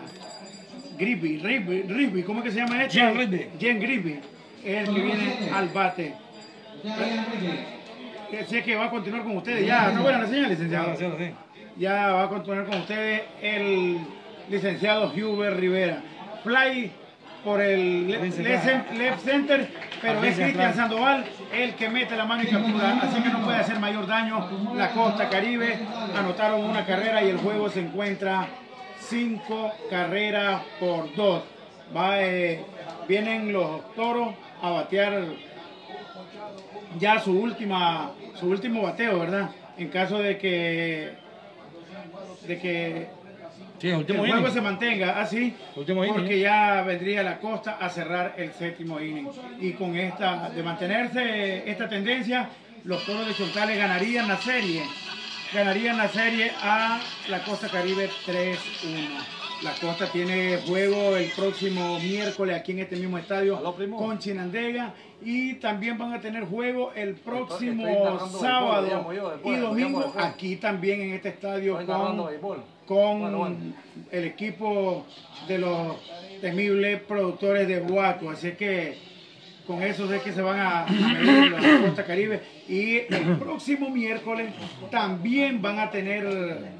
Gribby, Rigby, Rigby, ¿cómo es que se llama este? Jen Rigby. Jen Gribby, es el que viene al bate. Que sé que va a continuar con ustedes. Ya, ¿está buena la señal, licenciado? Ya va a continuar con ustedes el licenciado Hubert Rivera. Fly por el left, center, pero es Cristian. Sandoval el que mete la mano y captura, así que no puede hacer mayor daño la costa caribe. Anotaron una carrera y el juego se encuentra cinco carreras por dos. Va, eh, vienen los toros a batear ya su última su último bateo, ¿verdad? En caso de que de que Sí, el juego inning. se mantenga así, Último porque ¿eh? ya vendría la costa a cerrar el séptimo inning. Y con esta, de mantenerse esta tendencia, los toros de Chontales ganarían la serie. Ganarían la serie a la Costa Caribe 3-1. La Costa tiene juego el próximo miércoles aquí en este mismo estadio con Chinandega y también van a tener juego el próximo sábado y domingo aquí también en este estadio con. Con el equipo de los temibles productores de Huaco. Así que con eso es que se van a, a medir la Costa Caribe. Y el próximo miércoles también van a tener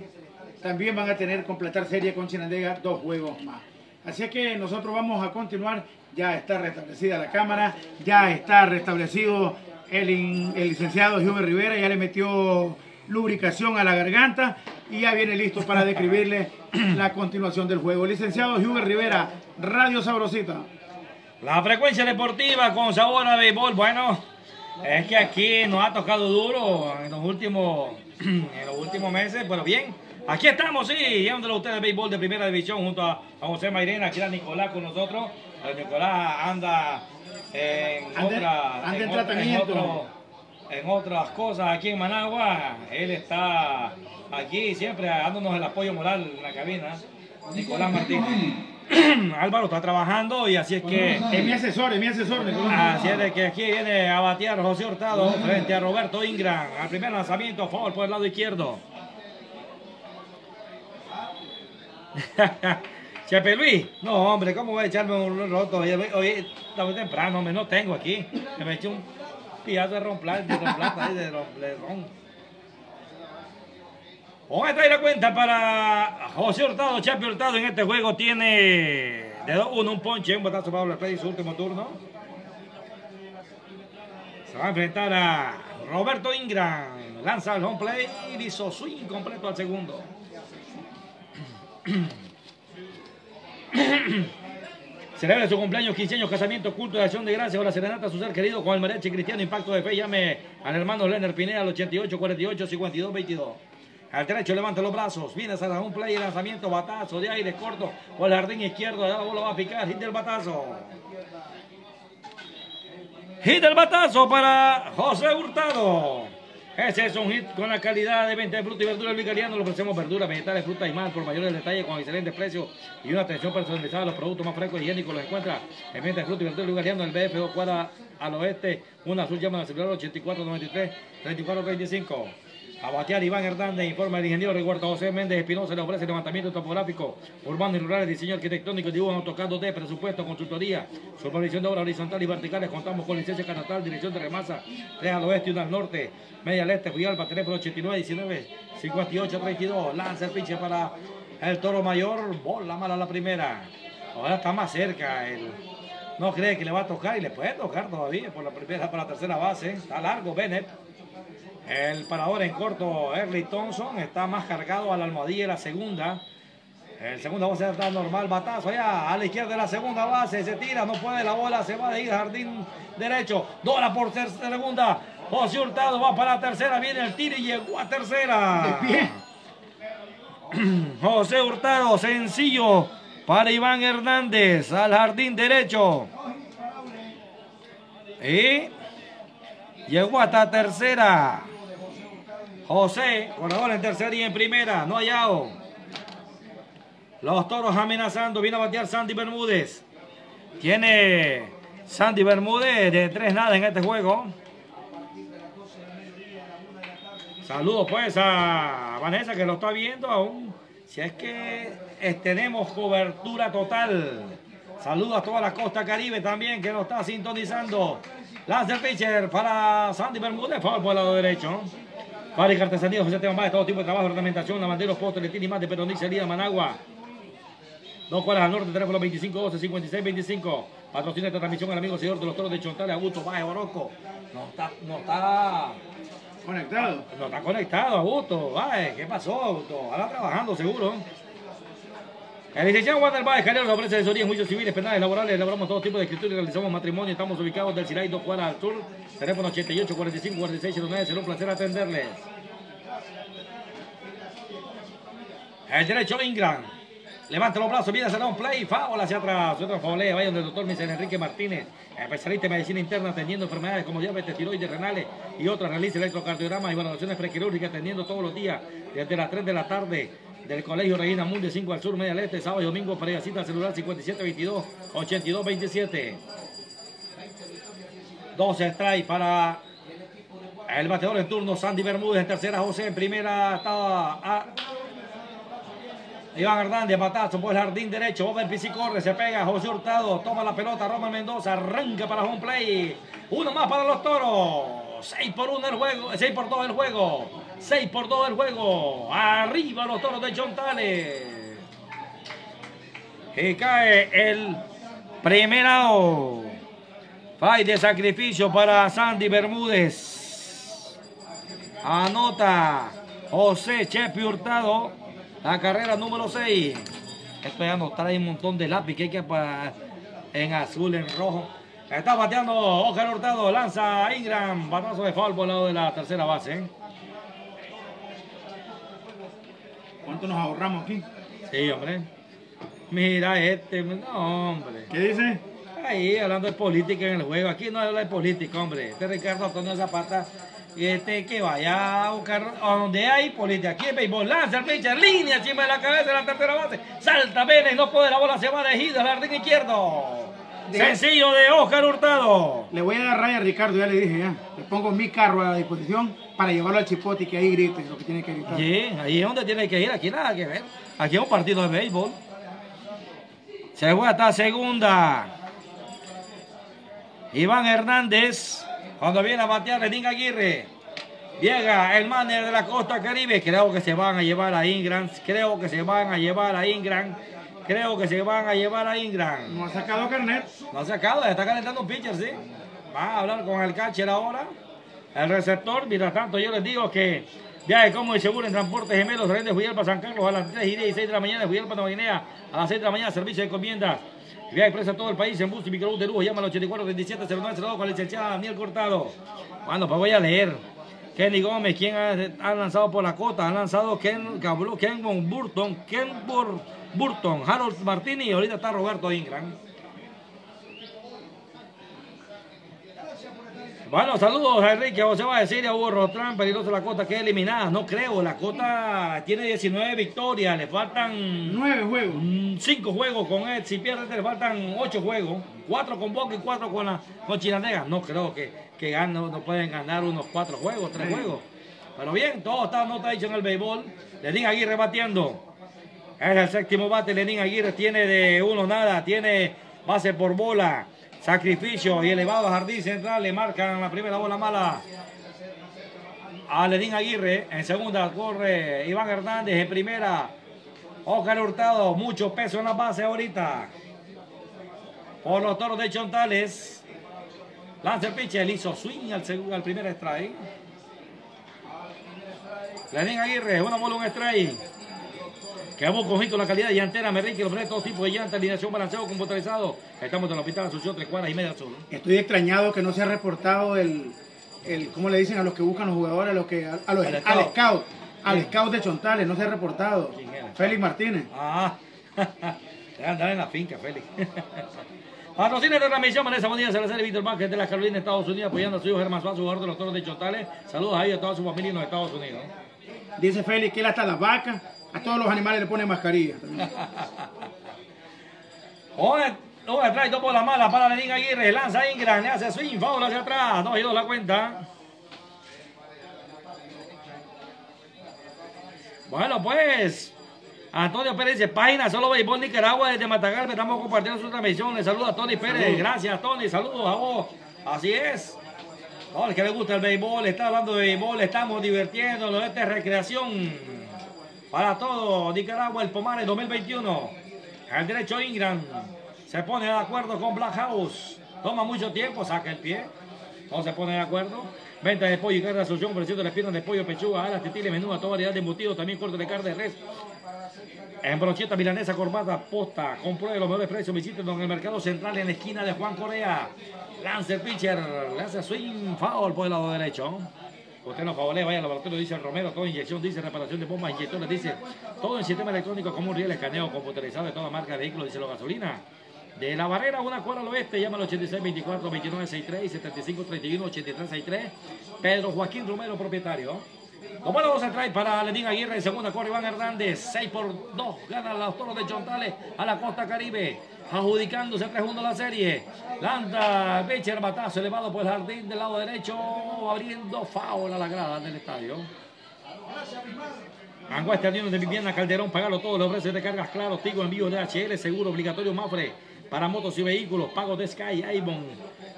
también van a tener completar serie con Chinandega dos juegos más. Así que nosotros vamos a continuar. Ya está restablecida la cámara, ya está restablecido el, el licenciado Hubert Rivera, ya le metió lubricación a la garganta y ya viene listo para describirle la continuación del juego. Licenciado Hubert Rivera, Radio Sabrosita. La frecuencia deportiva con sabor a béisbol. Bueno, es que aquí nos ha tocado duro en los últimos, en los últimos meses, pero bien. Aquí estamos, sí, llevándole a ustedes béisbol de primera división junto a, José Mairena, aquí está Nicolás con nosotros. Nicolás anda en, otra, anda en otro- en otras cosas aquí en Managua. Él está aquí siempre dándonos el apoyo moral en la cabina. Nicolás Martínez. Álvaro está trabajando y así es que Es mi asesor, es mi asesor. Así es de que aquí viene a batear José Hurtado frente a Roberto Ingram. Al primer lanzamiento, favor por el lado izquierdo. Chepe Luis, no hombre, ¿cómo voy a echarme un roto? Hoy, hoy está muy temprano, hombre, no tengo aquí. Me eché un pillazo de romplar, de romplata ahí, de ron. Vamos a traer la cuenta para José Hurtado. Chepe Hurtado en este juego tiene de 2-1 un ponche, un batazo para Doble Play, su último turno. Se va a enfrentar a Roberto Ingram. Lanza el home play y hizo swing completo al segundo. Celebra su cumpleaños, 15 años, casamiento, culto de acción de gracias la serenata a su ser querido con el mariachi cristiano Impacto de Fe. Llame al hermano Leonard Pineda al 88 48 52 22. Al derecho levanta los brazos, viene a un play lanzamiento, batazo de aire corto por el jardín izquierdo, ya la bola va a picar, hit del batazo. Hit del batazo para José Hurtado. Ese es un hit con la calidad de venta de fruta y verdura Luis Galeano. Le ofrecemos verduras, vegetales, fruta y más por mayores detalles con excelentes precios y una atención personalizada a los productos más frescos y higiénicos. Los encuentra en venta de fruta y verdura Luis Galeano, el BF 2 cuadra al oeste. Una azul llama al celular 8493 3435. A Iván Hernández, informa el ingeniero Riguardo José Méndez Espinosa, le ofrece levantamiento topográfico, urbano y rural, diseño arquitectónico, dibujo AutoCAD de presupuesto, consultoría, supervisión de obras horizontales y verticales. Contamos con licencia canatal, dirección de remasa, 3 al oeste y 1 al norte, media al este, Villalba, teléfono 89 19 58 32. Lanza el pinche para el toro mayor, bola mala la primera. Ahora está más cerca el. No cree que le va a tocar y le puede tocar todavía por la primera, para la tercera base. Está largo Bennett. El parador en corto, Early Thompson, está más cargado a la almohadilla de la segunda. El segunda base está normal, batazo allá a la izquierda de la segunda base, se tira, no puede la bola, se va de ir jardín derecho, Dora por segunda, José Hurtado va para la tercera, viene el tiro y llegó a tercera. De pie. José Hurtado, sencillo para Iván Hernández al jardín derecho. Y llegó hasta tercera. José, corredor en tercera y en primera, no out. Los toros amenazando, viene a batear Sandy Bermúdez. Tiene Sandy Bermúdez de tres nada en este juego. Saludos pues a Vanessa que lo está viendo aún. Si es que eh, tenemos cobertura total. Saludos a toda la costa caribe también que lo está sintonizando. Lanza el pitcher para Sandy Bermúdez, por el lado derecho. Fábrica Artesanía, José Esteban Báez, todo tipo de trabajo, ornamentación, lavanderos, postres, letín más de Peronicería, Managua. Dos cuadras al norte, teléfono 25 12 56 25. Patrocina esta transmisión al amigo señor de los toros de Chontales, Augusto Baje Orozco. No está, no está, Conectado. no está conectado, Augusto. Baje, ¿qué pasó, Augusto? Ahora trabajando, seguro. El licenciado Wander Baez Calero le ofrece asesoría en juicios civiles, penales, laborales, elaboramos todo tipo de escritura y realizamos matrimonio. Estamos ubicados del Silay, dos cuadras al sur, teléfono 88 45 46 09. Será un placer atenderles. El derecho Ingram. Levanta los brazos, viene a un play, foul hacia atrás. Otro faulea, vaya donde el doctor Miguel Enrique Martínez, especialista en medicina interna, atendiendo enfermedades como diabetes, tiroides, renales y otras. Realiza electrocardiogramas y valoraciones prequirúrgicas, atendiendo todos los días, desde las 3 de la tarde del Colegio Reina Mundi 5 al sur, media al este, sábado y domingo, para cita celular 5722 8227. 12 strike para el bateador en turno, Sandy Bermúdez en tercera, José en primera, estaba a- Iván Hernández, batazo por el jardín derecho, Over Pisi corre, se pega, José Hurtado, toma la pelota, Roman Mendoza, arranca para home play. Uno más para los toros. 6 por 1 el juego, 6 por 2 el juego. 6 por 2 el juego. Arriba los toros de Chontales. Y cae el primer out. De sacrificio para Sandy Bermúdez. Anota José Chepi Hurtado, la carrera número 6. Esto ya nos trae un montón de lápiz que hay que pa- en azul, en rojo. Está bateando Oscar Hurtado, lanza Ingram, batazo de foul por lado de la tercera base. ¿Cuánto nos ahorramos aquí? Sí, hombre. Mira este, no, hombre. ¿Qué dice? Ahí hablando de política en el juego. Aquí no habla de política, hombre. Este Ricardo Antonio Zapata. Y este que vaya a buscar a donde hay política. Aquí es béisbol. Lanza el pitcher, línea encima de la cabeza de la tercera base. Salta Vélez, no puede la bola, se va de gira al jardín izquierdo. Sencillo de Oscar Hurtado. Le voy a dar raya a Ricardo, ya le dije ya. Le pongo mi carro a disposición para llevarlo al chipote y que ahí grite lo que tiene que gritar. Sí, ahí es donde tiene que ir. Aquí nada que ver. Aquí es un partido de béisbol. Se fue hasta segunda. Iván Hernández. Cuando viene a batear Lenín Aguirre. Llega el manager de la costa caribe. Creo que se van a llevar a Ingram. Creo que se van a llevar a Ingram. Creo que se van a llevar a Ingram. No ha sacado carnet. No ha sacado, está calentando un pitcher, sí. Va a hablar con el catcher ahora. El receptor, mientras tanto, yo les digo que viaje como y seguro en transporte gemelos, tren de Juyalpa San Carlos a las 3 y 16 de la mañana, Juyalpa Nueva Guinea a las 6 de la mañana, servicio de encomiendas. Viaje expresa a todo el país en bus y microbús de lujo. Llama al 84 37 09 02 con la licenciada Daniel Cortado. Bueno, pues voy a leer. Kenny Gómez, quien ha, ha lanzado por la cota, han lanzado Ken, Ken Burton, Ken Bur- Burton, Harold Martini y ahorita está Roberto Ingram. Bueno, saludos a Enrique José va a decir a Hugo Rotrán, peligroso la cota que eliminada. No creo, la cota tiene 19 victorias, le faltan Nueve juegos. 5 juegos con él. Si pierde, le faltan 8 juegos. 4 con Boca y 4 con, la, con Chinandega. No creo que, que ganen, no, pueden ganar unos 4 juegos, 3 juegos. Pero bien, todo está, no está dicho en el béisbol. Lenín Aguirre batiendo. Es el séptimo bate. Lenín Aguirre tiene de uno nada. Tiene base por bola. Sacrificio y elevado jardín central. Le marcan la primera bola mala a Lenín Aguirre. En segunda corre Iván Hernández. En primera, Oscar Hurtado. Mucho peso en la base ahorita. Por los toros de Chontales. Lanza el pitch. Él hizo swing al, al primer strike. Lenín Aguirre, una bola, un strike. Quedamos conjunto la calidad de llantera, Merrick, que ofrece todo tipo de llantas, alineación, balanceo, computarizado. Estamos en el hospital Asunción, tres cuadras y media sur. Estoy extrañado que no se ha reportado el, el ¿cómo le dicen a los que buscan los jugadores? A los que, a los, Al scout. scout. Al scout de Chontales, no se ha reportado. ¿Quién era? Félix Martínez. Ah, andar en la finca, Félix. Patrocina de transmisión, Vanessa Bonilla, Salazar y Víctor Vázquez de la Carolina, Estados Unidos, apoyando a su hijo Germán Suárez, jugador de los toros de Chontales. Saludos a ellos, a toda su familia en los Estados Unidos. Dice Félix que él hasta las vacas, a todos los animales le pone mascarilla. también. Oye, trae dos por la mala para Lenín Aguirre, lanza Ingram, le hace swing, foul hacia atrás, dos y dos la cuenta. Bueno, pues, Antonio Pérez dice, página solo béisbol Nicaragua desde Matagalpa, estamos compartiendo su transmisión. Le saluda a Tony Pérez, gracias Tony, saludos a vos. Así es. No, el que le gusta el béisbol, está hablando de béisbol, estamos divirtiéndonos, esta es recreación para todo Nicaragua, el Pomares 2021. El derecho Ingram se pone de acuerdo con Black House. Toma mucho tiempo, saca el pie. No se pone de acuerdo. Venta de pollo y carne de asunción, precio de las piernas de pollo, pechuga, alas, tetiles, menuda, toda variedad de embutidos, también corte de carne de res. En brocheta milanesa, corbata, posta, compruebe los mejores precios, visítenos en el mercado central en la esquina de Juan Corea. Lance el pitcher, hace swing, foul por el lado derecho. Usted no favorece, vaya al laboratorio, dice el Romero, todo inyección, dice reparación de bombas, inyectores, dice todo en sistema electrónico como un riel, escaneo computarizado de toda marca de vehículos, dice la gasolina. De la barrera, una cuadra al oeste, llama al 86 24 29 63 y 75 31 83 63. Pedro Joaquín Romero, propietario. Los se trae para Lenín Aguirre, segunda corre Iván Hernández, 6 por 2, ganan los toros de Chontales a la costa caribe, adjudicándose 3-1 la serie. Landa, pitcher, batazo elevado por el jardín del lado derecho, abriendo foul a la grada del estadio. Anguesta Unión de Vivienda Calderón, pagalo todo, le ofrece de cargas claro, Tigo, envío de HL, seguro obligatorio Mafre para motos y vehículos, pago de Sky, Avon,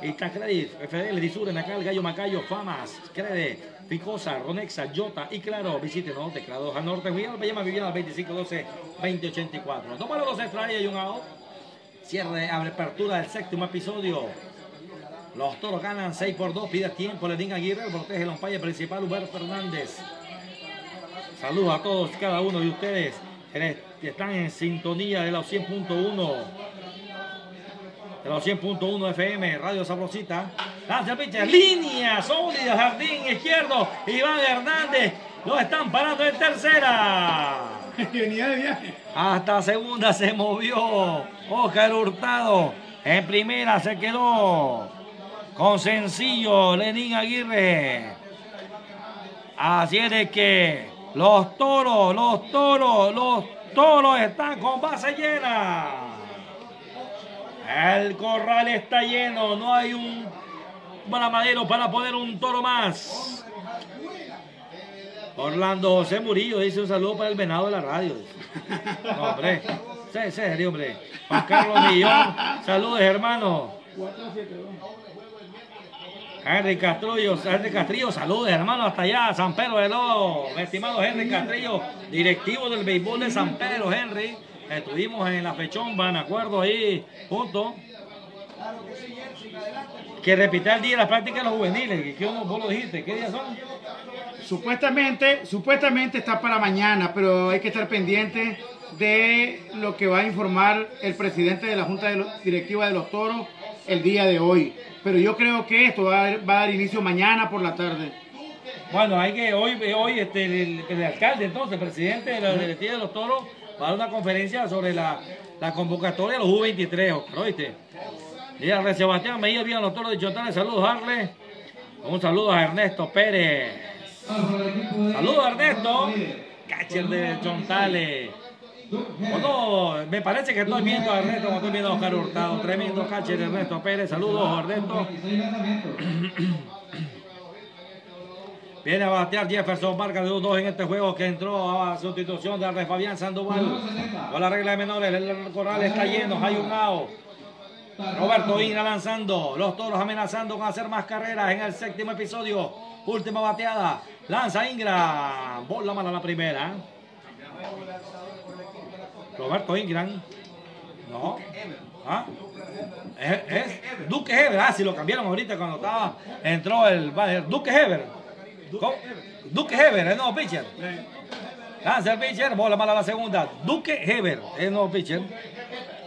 Itacredit, FDL, Disure, Nacal, Gallo Macayo, Famas, Crede, Picosa, Ronexa, Jota y claro, visítenos, teclados al norte, Villalba, llama Vivienda al 2512-2084. Dos dos extra y. Cierre, abre apertura del séptimo episodio. Los toros ganan 6 por 2, pide tiempo, le diga Aguirre, protege el umpire principal, Hubert Fernández. Saludos a todos, cada uno de ustedes que están en sintonía de los 100.1 de los 100.1 FM, Radio Sabrosita. Lanza el pitcher, línea sólida, jardín izquierdo, Iván Hernández, lo están parando en tercera. De viaje. Hasta segunda se movió Oscar Hurtado. En primera se quedó con sencillo Lenín Aguirre. Así es de que los toros, los toros, los toros están con base llena. El corral está lleno, no hay un balamadero para poner un toro más. Orlando José Murillo dice un saludo para el venado de la radio. No, hombre. Sí, sí, hombre. Juan Carlos Millón. Saludos, hermano. Henry Castrillo, Henry Castrillo, saludos hermano hasta allá, San Pedro de Loro, mi estimado Henry Castrillo, directivo del béisbol de San Pedro, Henry. Estuvimos en la fechomba, me acuerdo ahí, juntos. Que repita el día de la práctica de los juveniles, que, que uno, vos lo dijiste, ¿qué días son? Supuestamente, supuestamente está para mañana, pero hay que estar pendiente de lo que va a informar el presidente de la Junta de los- Directiva de los Toros el día de hoy. Pero yo creo que esto va a, dar- va a dar inicio mañana por la tarde. Bueno, hay que hoy, hoy este, el, el alcalde, entonces, el presidente de la directiva de los toros, va a dar una conferencia sobre la, la convocatoria de los U23, Oscar, ¿oíste? Mira, Rey Sebastián Mejía, bien los toros de Chontales, saludos, Harle. Un saludo a Ernesto Pérez. Saludos, Ernesto. Catcher de Chontales. Cuando, me parece que estoy viendo a Ernesto, cuando estoy viendo a Oscar Hurtado. Tremendo catcher Ernesto Pérez. Saludos, Ernesto. Viene a batear Jefferson Vargas de 2-2 en este juego que entró a sustitución de Fabián Sandoval. Con la regla de menores, el corral está lleno, hay un out. Roberto Ingra lanzando, los toros amenazando con hacer más carreras en el séptimo episodio. Última bateada, lanza Ingram, bola mala la primera. Roberto Ingram, no, ¿Ah? Es, es Duque Heber, ah, si lo cambiaron ahorita cuando estaba, entró el Duque Heber. Duque Heber, el nuevo pitcher. Lanza el pitcher, bola mala la segunda. Duque Heber, el nuevo pitcher.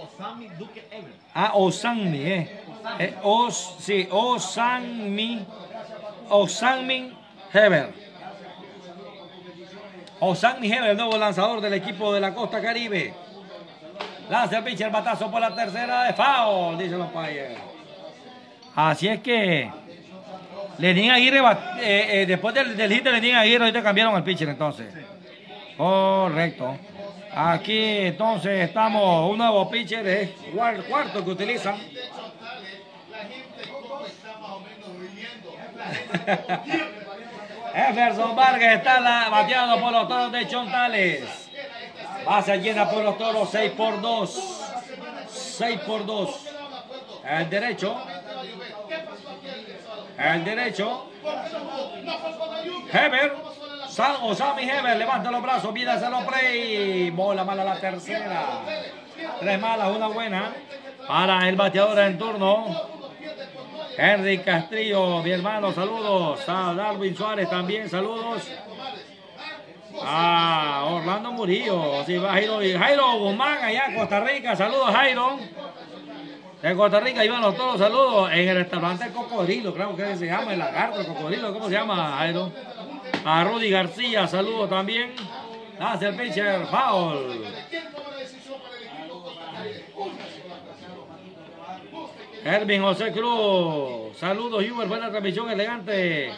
Osami Duque Ever. Ah, Osanmi, eh. eh os, sí, Osanmi. Osanmi Heber. Osanmi Heber, el nuevo lanzador del equipo de la Costa Caribe. Lanza el pitcher, batazo por la tercera de foul, dice los payos. Así es que Lenín Aguirre, eh, eh, después del, del hit de Lenín Aguirre, ahorita cambiaron al pitcher entonces. Correcto. Aquí entonces estamos, un nuevo pitcher, es cuar- cuarto que utilizan. Jefferson Vargas está la- bateando por los toros de Chontales. Base llena por los toros, 6 por 2. 6 por 2. El derecho. El derecho. Heber. San Osami Heber levanta los brazos, viene a hacer los play. Bola mala la tercera. Tres malas, una buena. Para el bateador en turno. Henry Castrillo, mi hermano, saludos. A Darwin Suárez también, saludos. A Orlando Murillo, sí, Jairo, Jairo Guzmán allá Costa Rica, saludos Jairo. En Costa Rica iban los todos saludos en el restaurante Cocodrilo, creo que se llama el lagarto, el cocodrilo, ¿cómo se llama Jairo? A Rudy García, saludos también. Hace el pitcher, foul. Ervin José Cruz, saludos Huber, buena transmisión elegante.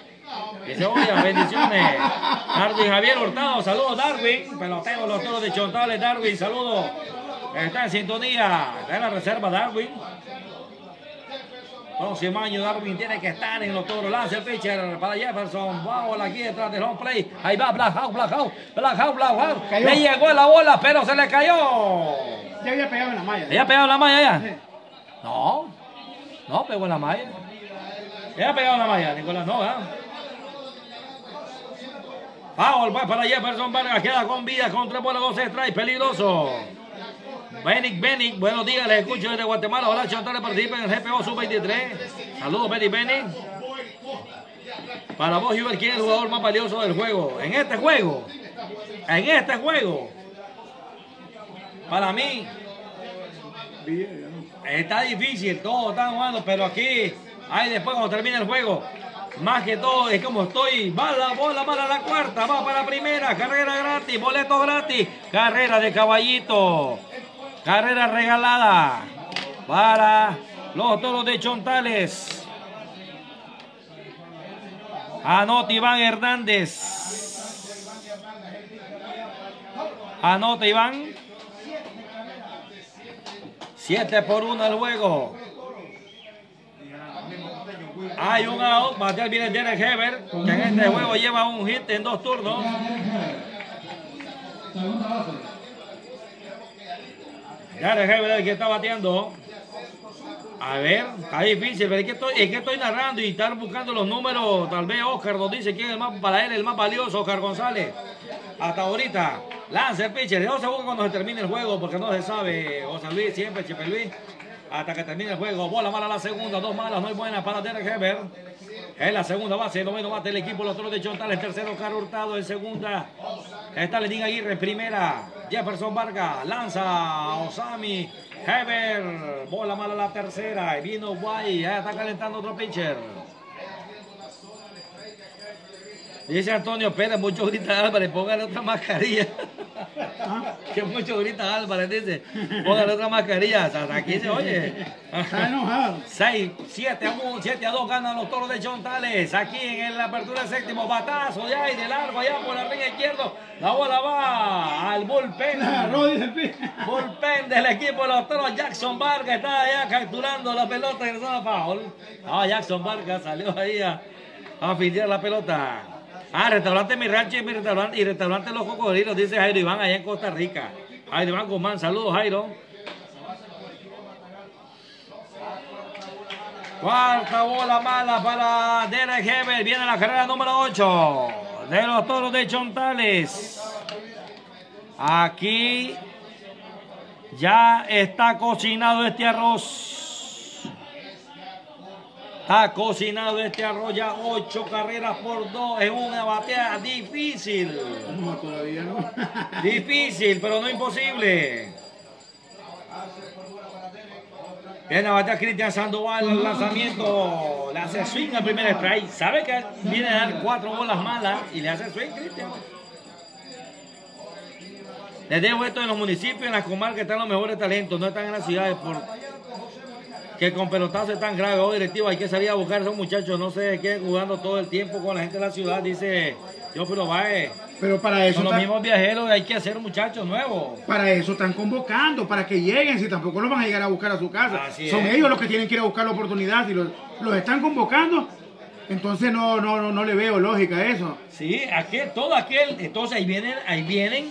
Dice, oye, bendiciones. Darwin Javier Hurtado, saludos Darwin. Peloteo los toros de Chontales, Darwin, saludos. Está en sintonía, está en la reserva Darwin. Próximo año Darwin tiene que estar en los toros. Lanza el pitcher para Jefferson. Vamos aquí detrás del home play. Ahí va Black Hawk, Black Hawk, Black Hawk, Black Hawk. Cayó. Le llegó la bola, pero se le cayó. Ya había pegado en la malla. ¿Ella ha pegado la malla ya? Sí. No, no pegó en la malla. Ella ha pegado en la malla, Nicolás, no, ¿verdad? Foul va para Jefferson Vargas, queda con vida con tres bolas, dos strikes, peligroso. Benic, Benic, buenos días, les escucho desde Guatemala. Hola, Chontales participen en el GPO Sub-23. Saludos, Benic, Benic. Para vos, Hubert, ¿quién es el jugador más valioso del juego? En este juego, en este juego, para mí, Está difícil, todos están jugando, pero aquí, ahí después cuando termine el juego, más que todo es como estoy, va la bola, va a la cuarta, va para la primera, carrera gratis, boleto gratis, carrera de caballito, carrera regalada para los toros de Chontales. Anota Iván Hernández. Anota Iván. 7 por 1 el juego. Hay un out, batear viene Derek Heber, que en este juego lleva un hit en dos turnos. Ver el que está bateando. A ver, está difícil, pero es que estoy, narrando y estar buscando los números. Tal vez Oscar nos dice quién es el más, para él el más valioso, Oscar González. Hasta ahorita, lanza el pitcher. Dos segundos cuando se termine el juego, porque no se sabe. José Luis, siempre Chepe Luis. Hasta que termine el juego. Bola mala la segunda, dos malas, no hay buenas para Derek Heber. En la segunda base, noveno bate el equipo, los de Chontal, en tercero, Caro Hurtado, en segunda, está Lenín Aguirre, en primera, Jefferson Vargas, lanza Osami, Heber, bola mala la tercera, y vino Guay, ya está calentando otro pitcher. Dice Antonio Pérez, mucho grita Álvarez, póngale otra mascarilla. que mucho grita Álvarez, dice, póngale otra mascarilla. Hasta aquí se oye. Está enojado. 6, 7 a 1, 7 a 2 ganan los toros de Chontales. Aquí en la apertura del séptimo, batazo de aire largo allá por el ring izquierdo. La bola va al bullpen. El Bullpen del equipo de los toros. Jackson Vargas está allá capturando la pelota en zona foul. Ah, Jackson Vargas salió ahí a, a la pelota. Ah, restaurante Mi Rancho y mi restaurante, y restaurante Los Cocodrilos, dice Jairo Iván allá en Costa Rica. Jairo Iván Guzmán, saludos Jairo. Cuarta bola mala para Derek Heber. Viene la carrera número 8 de los toros de Chontales. Aquí ya está cocinado este arroz. Está cocinado este arroz ya ocho carreras por dos en una batea difícil. No, todavía no. Difícil, pero no imposible. Viene a batear Cristian Sandoval el lanzamiento. Le hace swing al primer strike. Sabe que viene a dar cuatro bolas malas y le hace swing Cristian. Les dejo esto en los municipios, en las comarcas están los mejores talentos, no están en las ciudades por que con pelotazos están graves. Oh, directivo, hay que salir a buscar a esos muchachos, no se queden jugando todo el tiempo con la gente de la ciudad, dice yo pero Baez. Pero para eso, Son los mismos viajeros, hay que hacer muchachos nuevos. para eso están convocando, para que lleguen, si tampoco los van a llegar a buscar a su casa. Así Son es. ellos los que tienen que ir a buscar la oportunidad. Si los, los están convocando, entonces no, no, no, no le veo lógica a eso. Sí, aquel, todo aquel, entonces ahí vienen, ahí vienen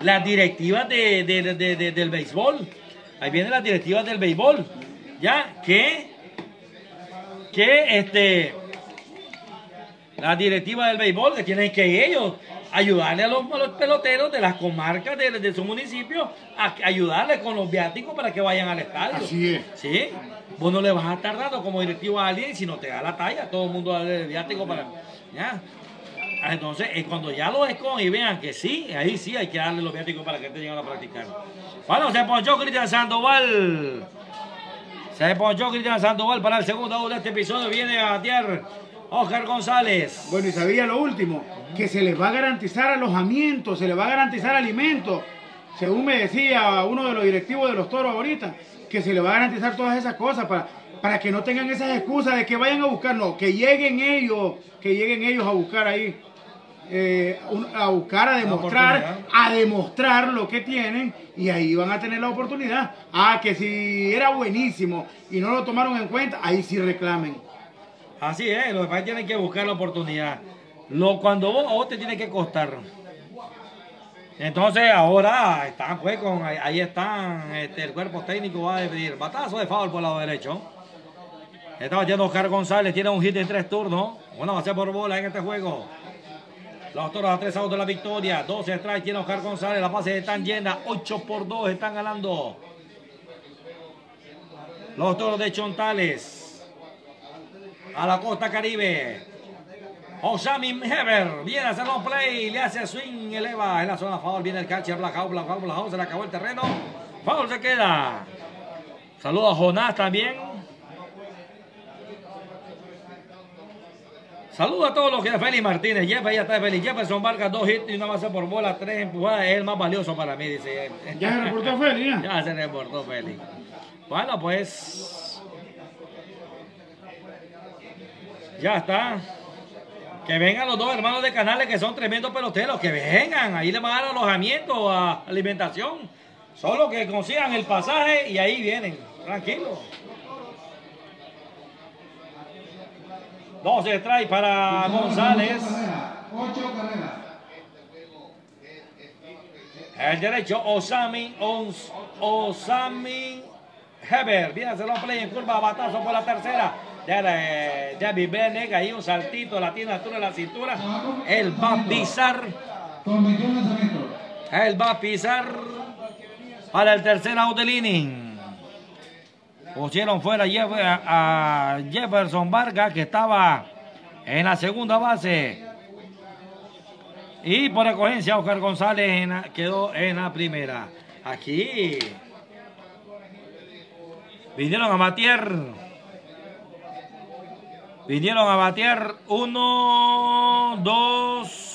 las directivas de- de- de- del béisbol. Ahí vienen las directivas del béisbol. Ya, que, que este, las directivas del béisbol que tienen que ellos ayudarle a los, a los peloteros de las comarcas de, de su municipio, a, ayudarles con los viáticos para que vayan al estadio. Así es. Sí, vos no le vas a estar dando como directivo a alguien si no te da la talla, todo el mundo da el viático para. Ya. Ah, Entonces, eh, cuando ya lo escogen y vean que sí, ahí sí hay que darle los viáticos para que te lleguen a practicar. Bueno, se ponchó Cristian Sandoval. Se ponchó Cristian Sandoval para el segundo out de este episodio. Viene a batear Oscar González. Bueno, y sabía lo último, que se les va a garantizar alojamiento, se les va a garantizar alimento. Según me decía uno de los directivos de los toros ahorita, que se les va a garantizar todas esas cosas para, para que no tengan esas excusas de que vayan a buscar, no, que lleguen ellos, que lleguen ellos a buscar ahí, eh, un- a buscar, a demostrar, a demostrar lo que tienen y ahí van a tener la oportunidad. Ah, que si era buenísimo y no lo tomaron en cuenta, ahí sí reclamen. Así es, los demás tienen que buscar la oportunidad. Lo, cuando vos, vos te tiene que costar. Entonces ahora están pues con ahí, están, este, el cuerpo técnico va a pedir batazo de foul por el lado derecho. Está batiendo Oscar González, tiene un hit en tres turnos, una base por bola en este juego. Los toros a tres outs de la victoria, 12 strikes tiene Oscar González, las bases están llenas, 8 por 2 están ganando. Los toros de Chontales a la costa caribe. Osami Heber viene a hacer un play, le hace swing, eleva en la zona foul, viene el catcher, Black Out, Black Out, Black Out, se le acabó el terreno. Foul se queda. Saludos a Jonás también. Saludos a todos los que Félix Martínez, Jeff, ya está Félix, Jefferson Vargas, dos hits y una base por bola, tres empujadas, es el más valioso para mí, dice él. Ya se reportó Félix, ya. Ya se reportó Félix. Bueno, pues. Ya está. Que vengan los dos hermanos de Canales que son tremendos peloteros. Que vengan. Ahí les van a dar alojamiento, a alimentación. Solo que consigan el pasaje y ahí vienen. Tranquilo. 12 strike para González. Ocho carreras. El derecho Osami, Ons- Osami Heber. Viene hacer los play en curva, batazo por la tercera. De David Bennett, ahí un saltito, la tiene a altura de la cintura. Él va a pisar, Con 21 lanzamientos. él va a pisar para el tercer out del inning. Pusieron fuera a Jefferson Vargas, que estaba en la segunda base. Y por escogencia, Oscar González quedó en la primera. Aquí vinieron a batear. Vinieron a batear uno, dos,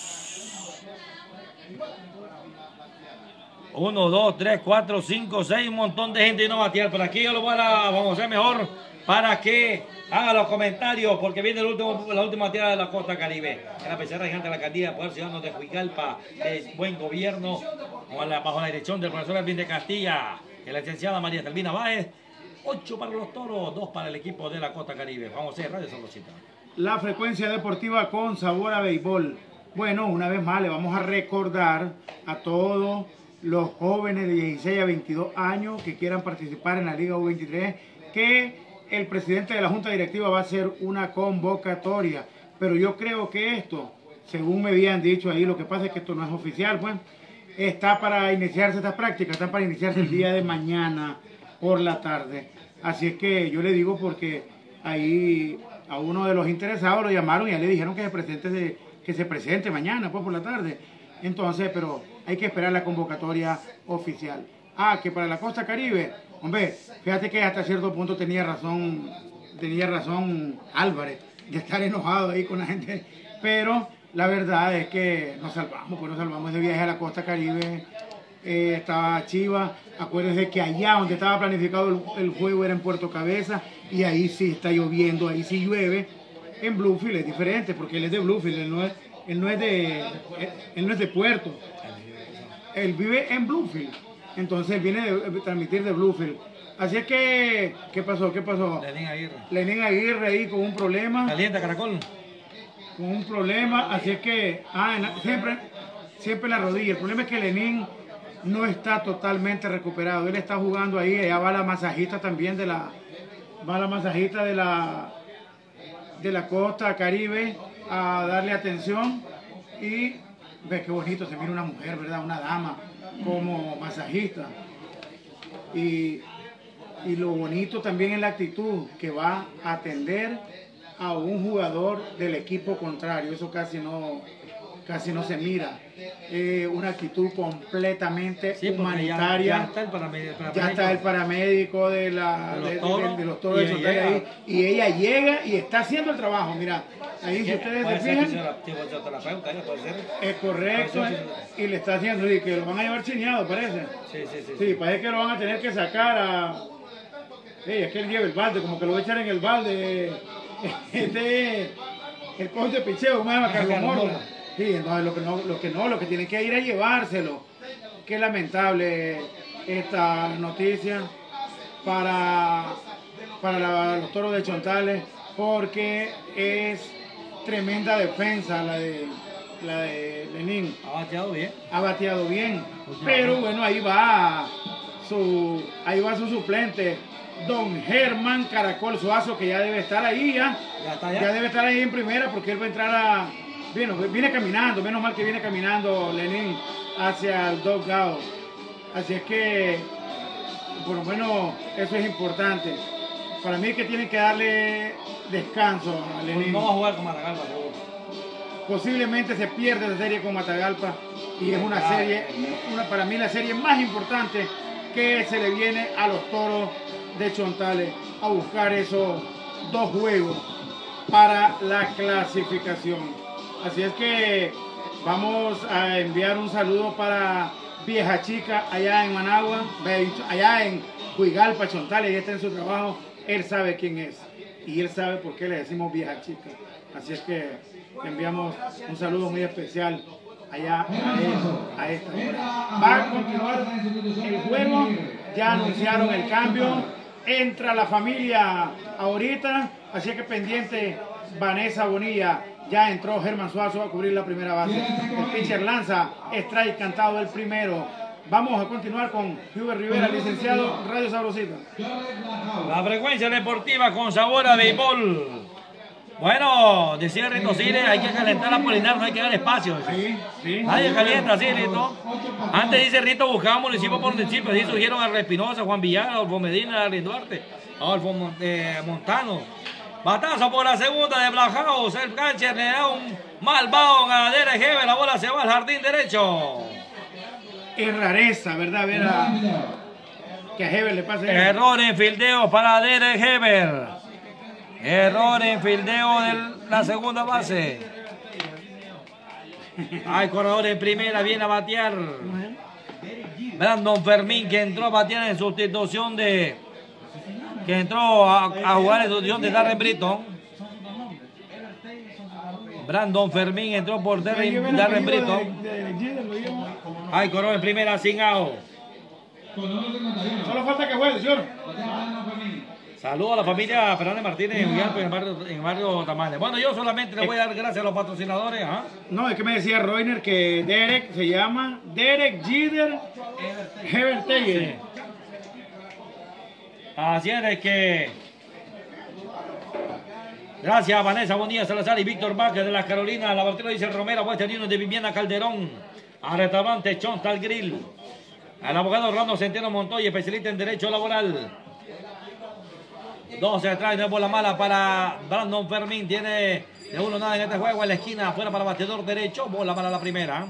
uno, dos, tres, cuatro, cinco, seis, un montón de gente y no batear. Por aquí yo lo voy a, vamos a hacer mejor para que hagan los comentarios, porque viene el último, la última bateada de la costa caribe. En la pecera gigante de la alcaldía de Poder Ciudadano de Juigalpa, de buen gobierno, bajo la dirección del profesor Elvin de Castilla y la licenciada María Selvina Báez. Ocho para los toros, dos para el equipo de la costa caribe. Vamos a hacer Radio Sabrosita. la frecuencia deportiva con sabor a béisbol. Bueno, una vez más le vamos a recordar a todos los jóvenes de 16 a 22 años que quieran participar en la Liga U23 que el presidente de la Junta Directiva va a hacer una convocatoria. Pero yo creo que esto, según me habían dicho ahí, lo que pasa es que esto no es oficial, pues, está para iniciarse estas prácticas, están para iniciarse el día de mañana por la tarde. Así es que yo le digo porque ahí a uno de los interesados lo llamaron y ya le dijeron que se presente, se- que se presente mañana, pues por la tarde. Entonces, pero hay que esperar la convocatoria oficial. Ah, que para la costa caribe, hombre, fíjate que hasta cierto punto tenía razón, tenía razón Álvarez de estar enojado ahí con la gente, pero la verdad es que nos salvamos, pues nos salvamos de viaje a la costa caribe. Eh, estaba Chiva, acuérdense que allá donde estaba planificado el, juego era en Puerto Cabeza y ahí sí está lloviendo, ahí sí llueve. En Bluefield es diferente porque él es de Bluefield, él no es, él no es de, él no es de Puerto, él vive en Bluefield, entonces viene de, de transmitir de Bluefield. Así es que, ¿qué pasó? ¿Qué pasó? Lenín Aguirre. Lenín Aguirre ahí con un problema Caliente, caracol. con un problema, así es que ah, en la- siempre, siempre la rodilla. El problema es que Lenín no está totalmente recuperado. Él está jugando ahí, allá va la masajista también de la, va la masajista de la, de la costa caribe a darle atención y ve qué bonito se mira una mujer, ¿verdad? Una dama como masajista. Y, y lo bonito también es la actitud que va a atender a un jugador del equipo contrario. Eso casi no, casi no se mira. Eh, una actitud completamente Sí, porque ya, humanitaria. ya está el paramédico. Ya está el paramédico de, la, De los de, de- toros, de los toros y ella llega. ahí, y ella llega y está haciendo el trabajo. Mira, ahí si ustedes se fijan, es correcto y le está haciendo, y que lo van a llevar chineado, parece. Sí, sí, sí. Sí, parece que lo van a tener que sacar a. Sí, es que él lleva el balde, como que lo va a echar en el balde. Este, el coach de picheo. Carlos Carlos Morla. Sí, entonces lo que no, lo que no, lo que tienen que ir a llevárselo. Qué lamentable esta noticia para, para la- los toros de Chontales, porque es tremenda defensa la de, la de Lenín Ha bateado bien. ha bateado bien. Pero bueno, ahí va su, ahí va su suplente, don Germán Caracol Suazo, que ya debe estar ahí ya. Ya está ya. Ya debe estar ahí en primera porque él va a entrar a. Bueno, viene caminando, menos mal que viene caminando Lenín hacia el dugout. Así es que, por lo menos, eso es importante. Para mí que tienen que darle descanso a Lenín No va a jugar con Matagalpa, seguro. posiblemente se pierde la serie con Matagalpa y es una serie, una, para mí la serie más importante que se le viene a los toros de Chontales a buscar esos dos juegos para la clasificación. Así es que vamos a enviar un saludo para Vieja Chica allá en Managua, allá en Huigalpa, Chontales, y está en su trabajo. Él sabe quién es y él sabe por qué le decimos Vieja Chica. Así es que enviamos un saludo muy especial allá a, él, a esta. Va a continuar el juego, ya anunciaron el cambio, entra la familia ahorita, así que pendiente Vanessa Bonilla, ya entró Germán Suazo a cubrir la primera base. El pitcher lanza, strike cantado el primero. Vamos a continuar con Hubert Rivera, licenciado Radio Sabrosita. La frecuencia deportiva con sabor a béisbol. Bueno, decía Rito Cire, hay que calentar a Polinar, no hay que dar espacio. Sí, sí. Nadie calienta así, Rito. Antes dice Rito, buscaba municipio por municipio. Así surgieron a Respinosa, Juan Villar, Adolfo Medina, Ariel Duarte, Mon- eh, Montano. Batazo por la segunda de Black House. El catcher le da un malvado a Derek Heber. La bola se va al jardín derecho. Es rareza, ¿verdad? Ver a, que a Heber le pase. Error en fildeo para Derek Heber. Error en fildeo de la segunda base. Hay corredor en primera, viene a batear. Brandon Fermín que entró a batear en sustitución de. Que entró a, a jugar en sustitución de Darren Britton. Brandon Fermín entró por Darren, el Darren Britton. Hay corredor en primera, sin out. Solo falta que juegue, señor. Saludos a la familia Fernández Martínez en el barrio, en el barrio Tamales. Bueno, yo solamente le voy a dar gracias a los patrocinadores. ¿ah? No, es que me decía Reiner que Derek se llama Derek Jeter Heber Teger. Así es que. Gracias a Vanessa Bonilla Salazar y Víctor Vázquez de la Carolina. Laboratorio dice Romero, Western Union de Vivienda Calderón. Al restaurante Chontal Grill. Al abogado Orlando Centeno Montoya, especialista en Derecho Laboral. 12 atrás, no es bola mala para Brandon Fermín. Tiene de uno nada en este juego. En la esquina, afuera para bateador derecho. Bola para la primera.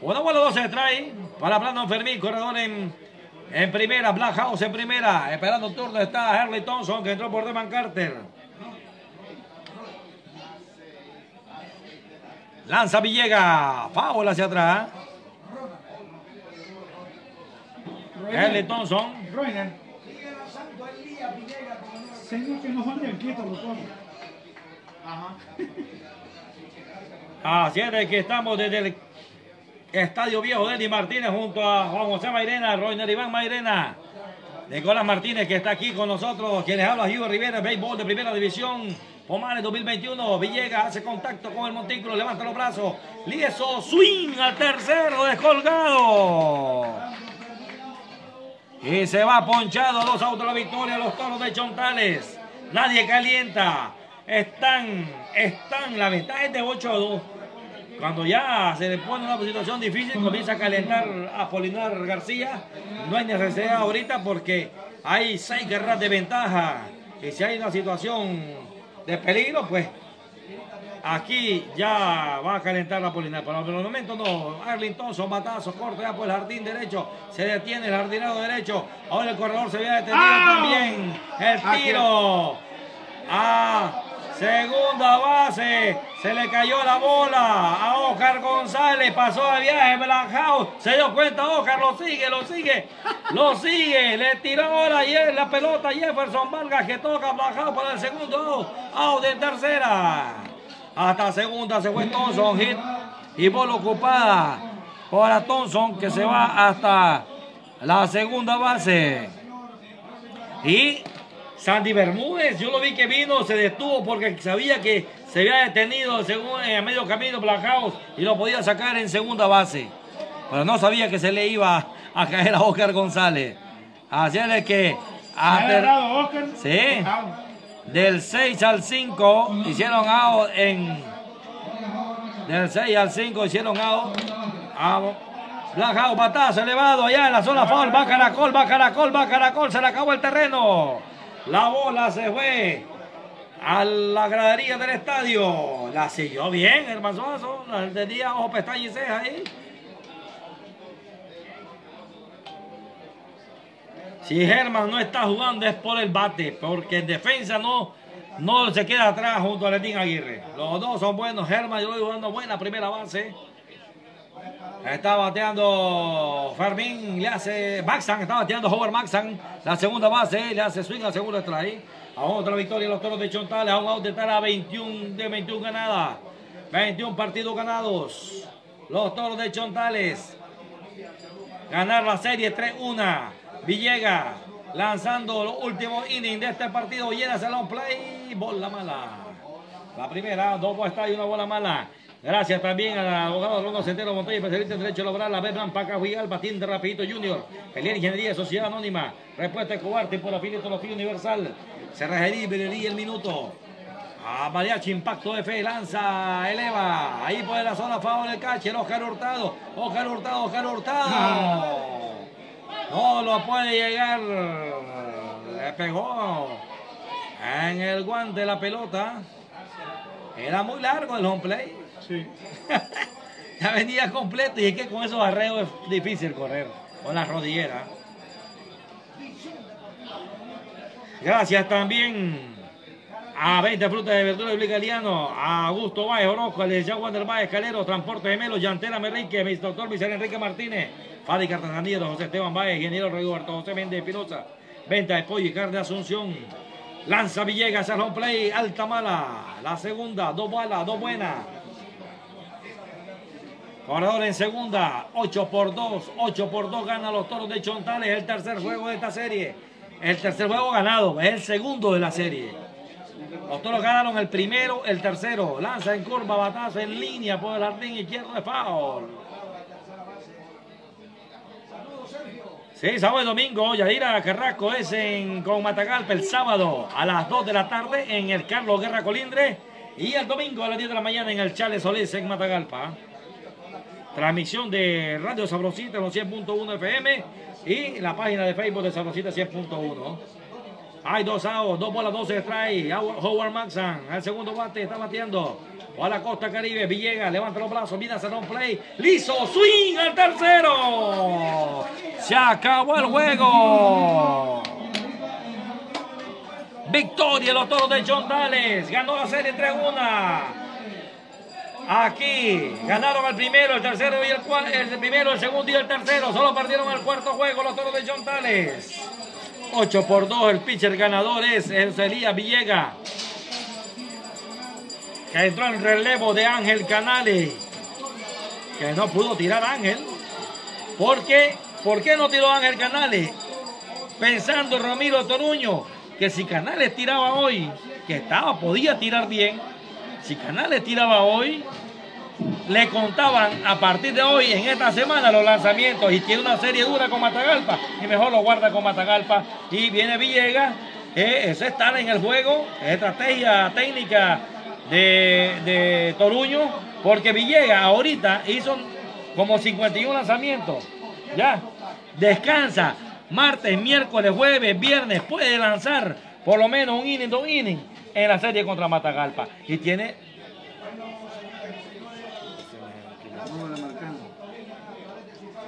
Una bola 12 atrás para Brandon Fermín, corredor en, en primera. Black House en primera. Esperando turno está Harley Thompson que entró por Deman Carter. Lanza Villega. Foul hacia atrás. Harley Thompson. Reiner. Señor que no son yanquitos los dos. Así es de que estamos desde el Estadio Viejo de Eli Martínez junto a Juan José Mairena, Roiner Iván Mairena, Nicolás Martínez que está aquí con nosotros, quien les habla Hugo Rivera, béisbol de primera división, Pomares 2021, Villegas hace contacto con el montículo, levanta los brazos, Lieso, swing al tercero, descolgado. Y se va ponchado dos autos la victoria, los toros de Chontales. Nadie calienta. Están, están, la ventaja es de 8 a 2. Cuando ya se le pone una situación difícil, comienza a calentar a Polinar García. No hay necesidad ahorita porque hay seis guerras de ventaja. Y si hay una situación de peligro, pues aquí ya va a calentar la Polinar. Pero por el momento no. Arlington son batazos, corta ya por el jardín derecho. Se detiene el jardinado derecho. Ahora el corredor se había detenido ¡Ah! también. El tiro. A segunda base. Se le cayó la bola a Oscar González. Pasó de viaje House. Se dio cuenta Oscar. Lo sigue, lo sigue. Lo sigue. Le tiró ahora la pelota Jefferson Vargas que toca House para el segundo out. Out de tercera. Hasta segunda se fue Thompson. Hit y bola ocupada para Thompson que se va hasta la segunda base. Y Sandy Bermúdez, yo lo vi que vino, se detuvo porque sabía que se había detenido según, en medio camino Black House y lo podía sacar en segunda base. Pero no sabía que se le iba a caer a Oscar González. Así es que ¿Ha agarrado Oscar? Sí. Del 6 al 5 hicieron out en. Del 6 al 5 hicieron out. out. Black House, batazo elevado allá en la zona foul. Va Caracol, va Caracol, va Caracol. Se le acabó el terreno. La bola se fue a la gradería del estadio. La siguió bien el manzonazo. Tenía ojo, pestaña y ceja ahí. Si Germán no está jugando es por el bate, porque en defensa no, no se queda atrás junto a Letín Aguirre. Los dos son buenos. Germán yo lo jugando buena primera base. Está bateando Fermín, le hace Maxan, está bateando Howard Maxan, la segunda base, le hace swing a segunda strike. A otra victoria los toros de Chontales, a un out de a 21 de 21 ganadas. 21 partidos ganados. Los toros de Chontales ganar la serie 3-1. Villegas lanzando los últimos innings de este partido. Llena salón play. Bola mala. La primera, dos bolas y una bola mala. Gracias también al abogado Ronald Centeno Montoya, especialista en Derecho Laboral, la Bebran Paca Huigal, Batín de Rapidito Junior, Pelier Ingeniería, Sociedad Anónima, Respuesta Escobar, Tiempo la Filantropía Universal, Cerrajería y Librería El Minuto. A Mariachi Impacto F, lanza, eleva, ahí por la zona favor del catcher, Oscar Hurtado, Oscar Hurtado, Oscar Hurtado. No lo puede llegar, le pegó en el guante la pelota. Era muy largo el home play. Sí. ya venía completo y es que con esos arreos es difícil correr con la rodillera. Gracias también a 20 frutas de verdura de Galeano, a Augusto Valle, Orozco, al licenciado Wander Valle, Escalero, Transporte Gemelo, Llantera Merrique, mi doctor Vicente Enrique Martínez, Artesanía, don José Esteban Valle, ingeniero Roberto José Méndez Espinosa, venta de pollo y carne de Asunción, Lanza Villegas al home play, alta mala, la segunda, dos balas, dos buenas. Corredor en segunda, 8 por 2, 8 por 2 gana los toros de Chontales, el tercer juego de esta serie. El tercer juego ganado, es el segundo de la serie. Los toros ganaron el primero, el tercero. Lanza en curva, batazo en línea por el jardín izquierdo de foul. Sí, sábado y domingo, Yadira Carrasco es en con Matagalpa el sábado a las 2 de la tarde en el Carlos Guerra Colindre y el domingo a las 10 de la mañana en el Chale Solís en Matagalpa. Transmisión de Radio Sabrosita los 100.1 FM y la página de Facebook de Sabrosita 100.1. Hay dos outs, dos bolas, dos strikes. Howard Maxan al segundo bate está bateando. O a la costa caribe, Villegas levanta los brazos, mira un play. Listo, swing al tercero. Se acabó el juego. Victoria los toros de Chontales. Ganó la serie 3-1. Aquí ganaron el primero, el tercero y el cuarto. El primero, el segundo y el tercero. Solo perdieron el cuarto juego los toros de Chontales. 8 por 2, el pitcher ganador es Elías Villega. Que entró en relevo de Ángel Canales. Que no pudo tirar Ángel. ¿Por qué? ¿Por qué no tiró Ángel Canales? Pensando Ramiro Toruño que si Canales tiraba hoy, que estaba, podía tirar bien. Si Canales tiraba hoy, le contaban a partir de hoy, en esta semana, los lanzamientos. Y tiene una serie dura con Matagalpa y mejor lo guarda con Matagalpa. Y viene Villegas, eh, eso es estar en el juego, estrategia técnica de, de Toruño, porque Villegas ahorita hizo como 51 lanzamientos, ya, descansa, martes, miércoles, jueves, viernes, puede lanzar por lo menos un inning, dos innings en la serie contra Matagalpa. Y tiene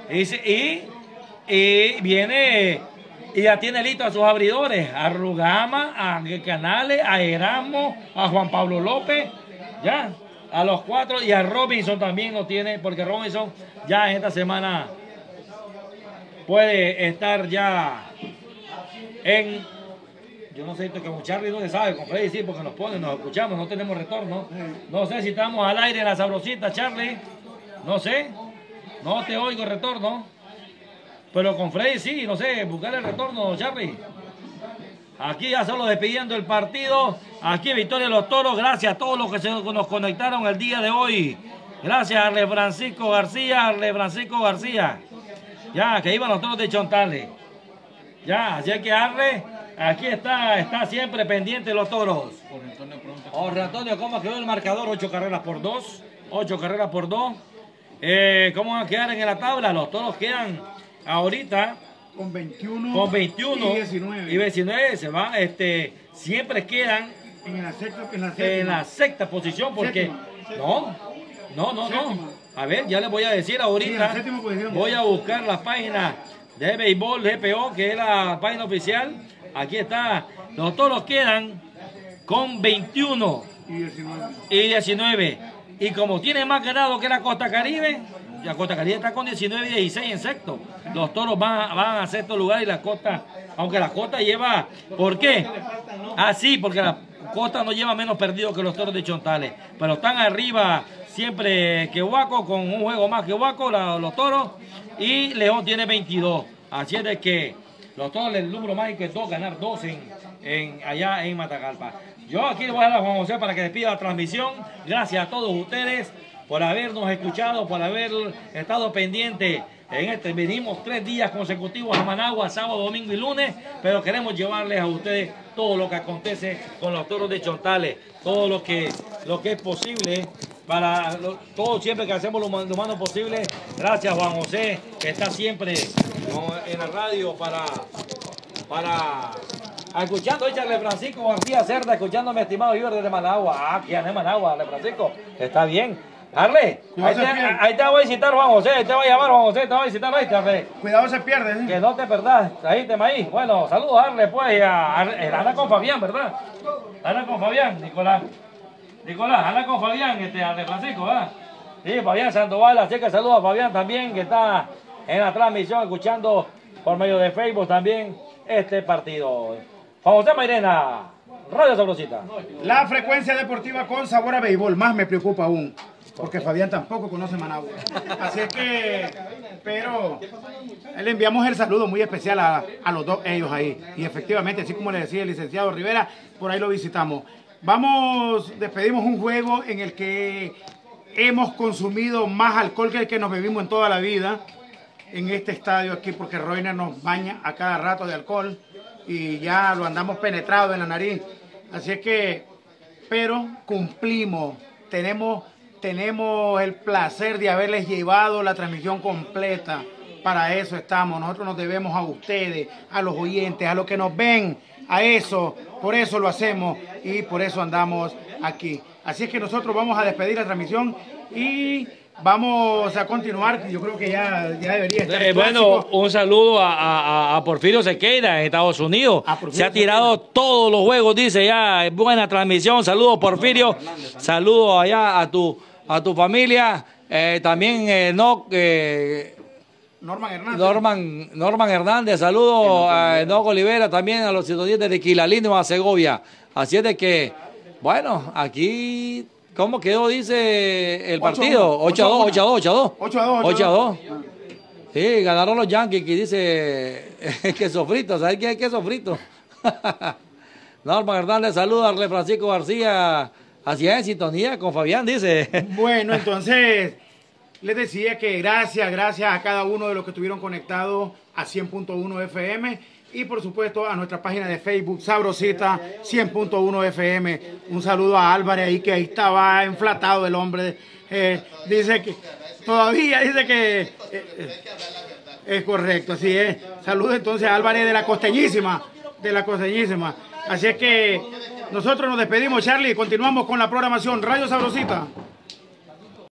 Y, y, viene y ya tiene listo a sus abridores, a Rugama, a Canales, a Erasmo, a Juan Pablo López, ya, a los cuatro y a Robinson también lo tiene, porque Robinson ya esta semana puede estar ya en, yo no sé, que con Charlie no le sabe, con Freddy sí, porque nos pone, nos escuchamos, no tenemos retorno, no sé si estamos al aire en la sabrosita, Charlie, no sé. No te oigo retorno. Pero con Freddy sí, no sé, buscar el retorno, Charlie. Aquí ya solo despidiendo el partido. Aquí Victoria de los Toros. Gracias a todos los que se nos conectaron el día de hoy. Gracias Arle Francisco García, Arle Francisco García. Ya, que iban los toros de Chontales. Ya, así que Arle, aquí está, está siempre pendiente los toros. Jorge Antonio, ¿cómo quedó el marcador? Ocho carreras por dos. Ocho carreras por dos. Eh, ¿Cómo van a quedar en la tabla? Los toros quedan ahorita con 21, con 21 y 19. y 19 se va, este, siempre quedan en la sexta, en la en séptima. la sexta posición porque Séptima. no, no, no, no. Séptima. A ver, ya les voy a decir ahorita. Voy a buscar la página de béisbol GPO, que es la página oficial. Aquí está. Los toros quedan con 21 Y 19. y 19. Y como tiene más ganado que la Costa Caribe, la Costa Caribe está con 19 y 16 en sexto. Los toros van, van a sexto lugar y la Costa, aunque la Costa lleva, ¿por qué? Ah, sí, porque la Costa no lleva menos perdido que los toros de Chontales. Pero están arriba siempre que Huaco, con un juego más que Huaco, los toros. Y León tiene 22. Así es de que los toros, el número mágico es dos, ganar dos en, en- allá en Matagalpa. Yo aquí le voy a dar a Juan José para que despida la transmisión. Gracias a todos ustedes. por habernos escuchado, por haber estado pendiente. En este venimos tres días consecutivos a Managua, sábado, domingo y lunes, pero queremos llevarles a ustedes todo lo que acontece con los toros de Chontales, todo lo que, lo que es posible para lo- todo siempre que hacemos lo, lo más posible. Gracias Juan José, que está siempre en la radio para para escuchando échale Francisco García Cerda, escuchando a mi estimado Iber desde Managua. Ah, aquí en Managua, Arle Francisco. Está bien. Arle, ahí te, pierda. ahí te voy a visitar Juan José, ahí te voy a llamar Juan José, te voy a visitar ahí, Arle. Cuidado se pierde. ¿eh? Que no te perdás, ahí te maíz. Bueno, saludos Arle pues a Arle, anda con Fabián, ¿verdad? Anda con Fabián, Nicolás. Nicolás, anda con Fabián, este Arle Francisco, ¿verdad? Sí, Fabián Sandoval, así que saludos a Fabián también, que está en la transmisión, escuchando por medio de Facebook también este partido. Juan José Mairena, Radio Sabrosita. La frecuencia deportiva con sabor a béisbol, más me preocupa aún. Porque Fabián tampoco conoce Managua. Así es que, pero le enviamos el saludo muy especial a, a los dos ellos ahí. Y efectivamente, así como le decía el licenciado Rivera, por ahí lo visitamos. Vamos, despedimos un juego en el que hemos consumido más alcohol que el que nos bebimos en toda la vida en este estadio aquí porque Roiner nos baña a cada rato de alcohol y ya lo andamos penetrado en la nariz. Así es que, pero cumplimos, tenemos, tenemos el placer de haberles llevado la transmisión completa. Para eso estamos, nosotros nos debemos a ustedes, a los oyentes, a los que nos ven, a eso, por eso lo hacemos y por eso andamos aquí. Así es que nosotros vamos a despedir la transmisión y vamos a continuar. Yo creo que ya, ya debería estar. Eh, bueno, un saludo a, a- a Porfirio Sequeira en Estados Unidos. Se ha tirado Sequeira. todos los juegos, dice ya. Buena transmisión. Saludos, Porfirio. Saludos allá a tu, a tu familia. Eh, también eh, no, eh, Norman Hernández. Norman, Norman Hernández. Saludos a Enoch Olivera, también a los 110 de Quilalino, a Segovia. Así es de que, bueno, aquí. ¿Cómo quedó, dice el partido? uno. 8 a 2, 8 a 2, 8 a 2. 8 a 2, 8 a 2. Sí, ganaron los Yankees, que dice queso frito. ¿Sabes qué es queso frito? Norma Hernández, saluda a Francisco García. Así es, en sintonía con Fabián, dice. Bueno, entonces les decía que gracias, gracias a cada uno de los que estuvieron conectados a 100.1 FM y por supuesto a nuestra página de Facebook Sabrosita 100.1 FM. Un saludo a Álvarez ahí que ahí estaba enflatado el hombre. Eh, dice que todavía dice que eh, eh, es correcto, así es. Saludo entonces a Álvarez de la Costeñísima, de la Costeñísima. Así es que nosotros nos despedimos, Charlie, continuamos con la programación Radio Sabrosita.